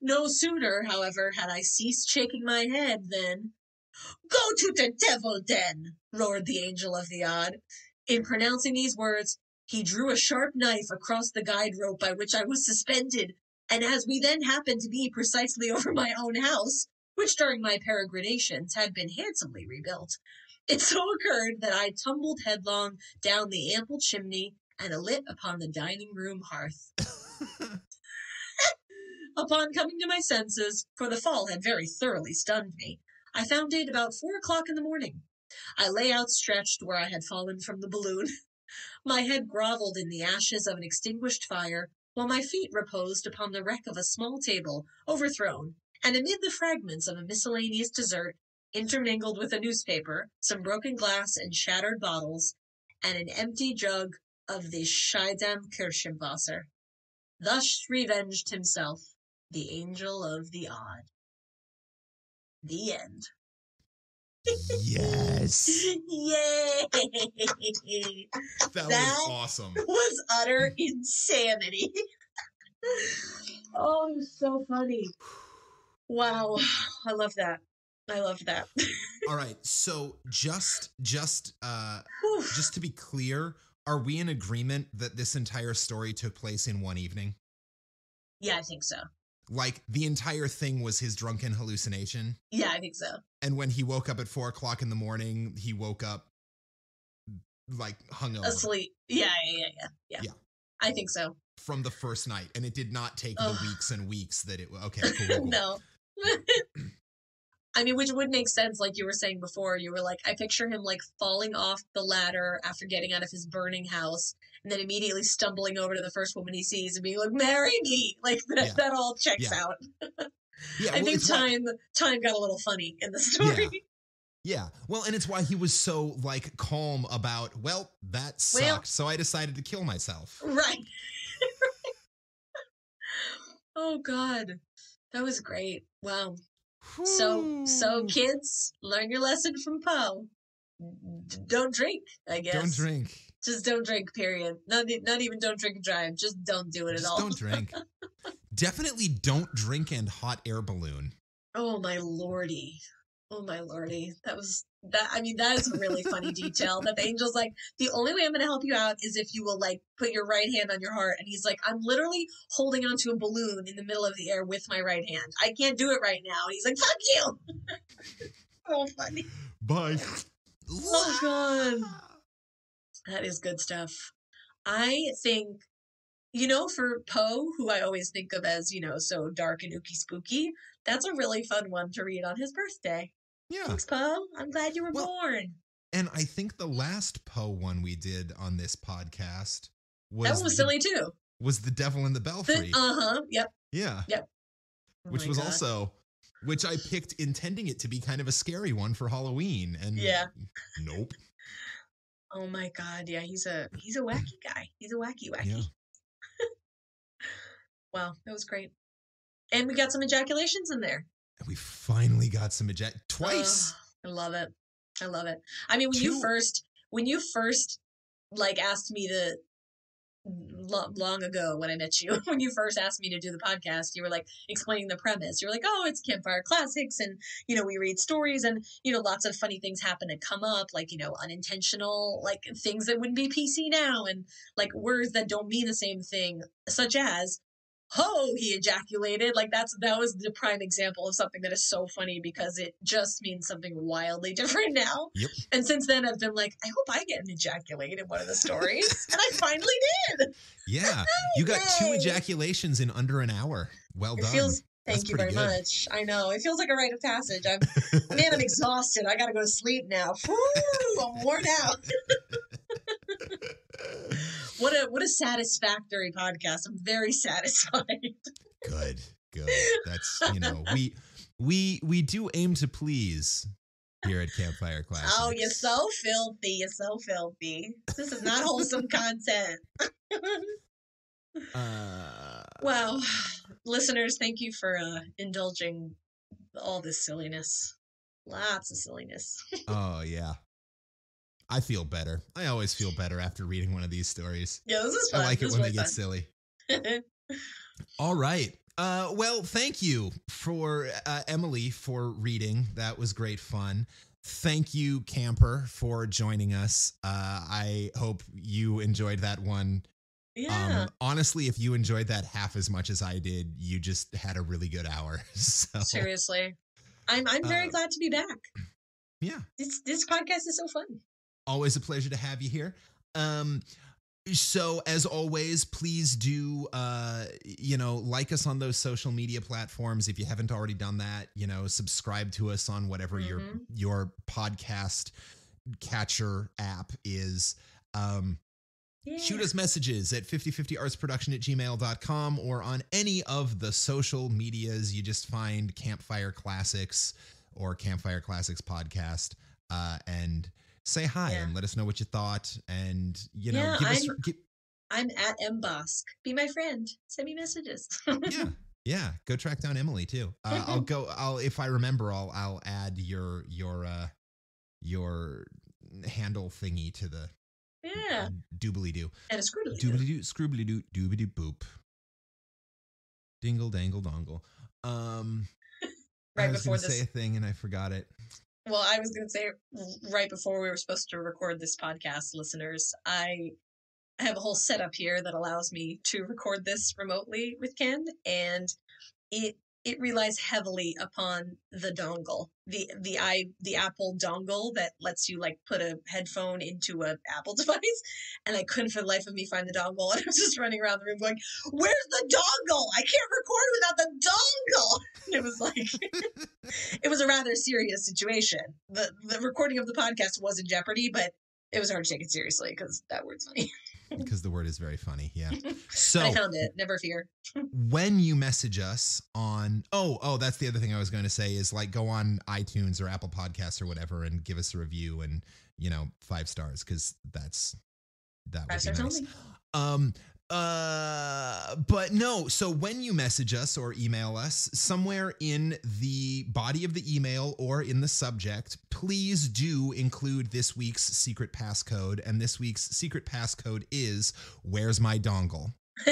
Speaker 2: No sooner, however, had I ceased shaking my head than Go to the devil then! roared the angel of the odd. In pronouncing these words, he drew a sharp knife across the guide rope by which I was suspended, and as we then happened to be precisely over my own house, which during my peregrinations had been handsomely rebuilt, it so occurred that I tumbled headlong down the ample chimney and alit upon the dining room hearth. Upon coming to my senses, for the fall had very thoroughly stunned me, I found it about four o'clock in the morning. I lay outstretched where I had fallen from the balloon. My head groveled in the ashes of an extinguished fire, while my feet reposed upon the wreck of a small table, overthrown, and amid the fragments of a miscellaneous dessert, intermingled with a newspaper, some broken glass and shattered bottles, and an empty jug of the Schiedam Kirschenwasser. Thus revenged himself the angel of the odd. The end.
Speaker 1: yes.
Speaker 2: Yay!
Speaker 1: That,
Speaker 2: That-
Speaker 1: was awesome.
Speaker 2: was utter insanity. oh, it was so funny. Wow. I love that. I love that.
Speaker 1: All right. So just just uh just to be clear, are we in agreement that this entire story took place in one evening?
Speaker 2: yeah, I think so.
Speaker 1: Like the entire thing was his drunken hallucination.
Speaker 2: Yeah, I think so.
Speaker 1: And when he woke up at four o'clock in the morning, he woke up like hungover
Speaker 2: Asleep. Yeah, yeah, yeah, yeah. Yeah. I think so.
Speaker 1: from the first night. And it did not take
Speaker 2: Ugh.
Speaker 1: the weeks and weeks that it okay, cool, cool, cool.
Speaker 2: no. I mean, which would make sense, like you were saying before. You were like, I picture him like falling off the ladder after getting out of his burning house, and then immediately stumbling over to the first woman he sees and being like, "Marry me!" Like that.
Speaker 1: Yeah.
Speaker 2: That all checks
Speaker 1: Yeah.
Speaker 2: out.
Speaker 1: Yeah,
Speaker 2: I
Speaker 1: well,
Speaker 2: think
Speaker 1: it's why-
Speaker 2: time time got a little funny in the story.
Speaker 1: Yeah. Well, and it's why he was so like calm about, well, that sucked.
Speaker 2: Well-
Speaker 1: so I decided to kill myself.
Speaker 2: right. oh God, that was great. Wow. So so kids, learn your lesson from Poe. Don't drink. I guess.
Speaker 1: don't drink.
Speaker 2: Just don't drink. Period. Not not even don't drink and drive. Just don't do it
Speaker 1: Just
Speaker 2: at all.
Speaker 1: don't drink. Definitely don't drink and hot air balloon.
Speaker 2: Oh my lordy. Oh my lordy. That was that I mean that is a really funny detail that the angel's like the only way I'm going to help you out is if you will like put your right hand on your heart and he's like I'm literally holding onto a balloon in the middle of the air with my right hand. I can't do it right now. And he's like fuck you. so funny.
Speaker 1: Bye.
Speaker 2: Oh, God. That is good stuff. I think, you know, for Poe, who I always think of as, you know, so dark and ooky spooky, that's a really fun one to read on his birthday.
Speaker 1: Yeah.
Speaker 2: Thanks, Poe. I'm glad you were
Speaker 1: Well,
Speaker 2: born.
Speaker 1: And I think the last Poe one we did on this podcast was
Speaker 2: That one was
Speaker 1: the,
Speaker 2: silly too.
Speaker 1: was the Devil in the Belfry.
Speaker 2: Uh huh. Yep.
Speaker 1: yeah.
Speaker 2: Oh
Speaker 1: Which was
Speaker 2: God.
Speaker 1: also which I picked intending it to be kind of a scary one for Halloween. And
Speaker 2: Yeah.
Speaker 1: Nope.
Speaker 2: Oh my God. Yeah, he's a he's a wacky guy. He's a wacky wacky.
Speaker 1: Yeah.
Speaker 2: Wow, that was great. And we got some ejaculations in there.
Speaker 1: And we finally got some eject twice.
Speaker 2: Ugh, I love it. I love it. I mean, when you first when you first, like, asked me to, lo- long ago when I met you, when you first asked me to do the podcast, you were like explaining the premise. You were like, oh, it's campfire classics, and you know, we read stories, and you know, lots of funny things happen to come up, like you know, unintentional, like things that wouldn't be PC now, and like words that don't mean the same thing, such as oh he ejaculated. Like that's that was the prime example of something that is so funny because it just means something wildly different now.
Speaker 1: Yep.
Speaker 2: and since then i've been like i hope i get an ejaculate in one of the stories. And i finally did.
Speaker 1: Yeah. You got two ejaculations in under an hour. Well
Speaker 2: it
Speaker 1: done.
Speaker 2: feels
Speaker 1: That's
Speaker 2: thank you very
Speaker 1: good.
Speaker 2: much. I know. It feels like a rite of passage. I'm man i'm exhausted. I gotta go to sleep now. I'm worn out what a what a satisfactory podcast i'm very satisfied
Speaker 1: good. Good. That's you know, we we we do aim to please here at Campfire Classics.
Speaker 2: Oh, you're so filthy. You're so filthy. This is not wholesome content.
Speaker 1: Uh,
Speaker 2: wow. Listeners, thank you for uh, indulging all this silliness. Lots of silliness.
Speaker 1: oh yeah. I feel better. I always feel better after reading one of these stories.
Speaker 2: yeah, this is fun.
Speaker 1: I
Speaker 2: fun.
Speaker 1: like it when they get
Speaker 2: really
Speaker 1: silly. All right. Uh, well, thank you for uh, Emily for reading. That was great fun. Thank you, Camper, for joining us. Uh, I hope you enjoyed that one.
Speaker 2: Yeah.
Speaker 1: Um, honestly, if you enjoyed that half as much as I did, you just had a really good hour. So,
Speaker 2: Seriously. I'm I'm very
Speaker 1: uh,
Speaker 2: glad to be back.
Speaker 1: yeah,
Speaker 2: This this podcast is so fun.
Speaker 1: Always a pleasure to have you here. Um, so as always, please do uh, you know like us on those social media platforms if you haven't already done that. You know, subscribe to us on whatever your
Speaker 2: Mhm.
Speaker 1: your podcast catcher app is. Um,
Speaker 2: Yeah.
Speaker 1: Shoot us messages at 5050artsproduction at gmail.com or on any of the social medias. You just find Campfire Classics or Campfire Classics podcast uh, and say hi
Speaker 2: Yeah.
Speaker 1: and let us know what you thought. And, you know,
Speaker 2: Yeah,
Speaker 1: give us.
Speaker 2: I'm-
Speaker 1: Give,
Speaker 2: I'm at embosc. Be my friend. Send me messages.
Speaker 1: yeah. Yeah. Go track down Emily too. Uh, I'll go. I'll, if I remember, I'll, I'll add your, your, uh, your handle thingy to the
Speaker 2: yeah.
Speaker 1: doobly doo.
Speaker 2: And a screw
Speaker 1: Doobly doo, scroobly doo, doobly boop. Dingle dangle dongle. Um, I
Speaker 2: Right
Speaker 1: was
Speaker 2: before
Speaker 1: gonna
Speaker 2: this.
Speaker 1: say a thing and I forgot it.
Speaker 2: Well, I was going to say right before we were supposed to record this podcast, listeners, I have a whole setup here that allows me to record this remotely with Ken, and it it relies heavily upon the dongle, the the i the Apple dongle that lets you like put a headphone into a Apple device, and I couldn't for the life of me find the dongle, and I was just running around the room going, "Where's the dongle? I can't record without the dongle." And it was like it was a rather serious situation. The the recording of the podcast was in jeopardy, but it was hard to take it seriously because that word's funny.
Speaker 1: Because the word is very funny. Yeah.
Speaker 2: So I found it. Never fear.
Speaker 1: when you message us on oh oh that's the other thing I was going to say is like go on iTunes or Apple Podcasts or whatever and give us a review and you know five stars because that's that would be nice.
Speaker 2: only.
Speaker 1: Um uh but no, so when you message us or email us, somewhere in the body of the email or in the subject, please do include this week's secret passcode. And this week's secret passcode is where's my dongle?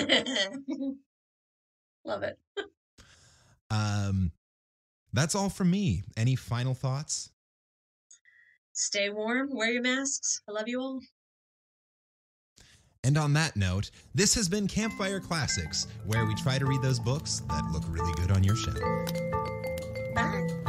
Speaker 2: Love it.
Speaker 1: Um that's all from me. Any final thoughts?
Speaker 2: Stay warm. Wear your masks. I love you all.
Speaker 1: And on that note, this has been Campfire Classics, where we try to read those books that look really good on your shelf.
Speaker 2: Bye.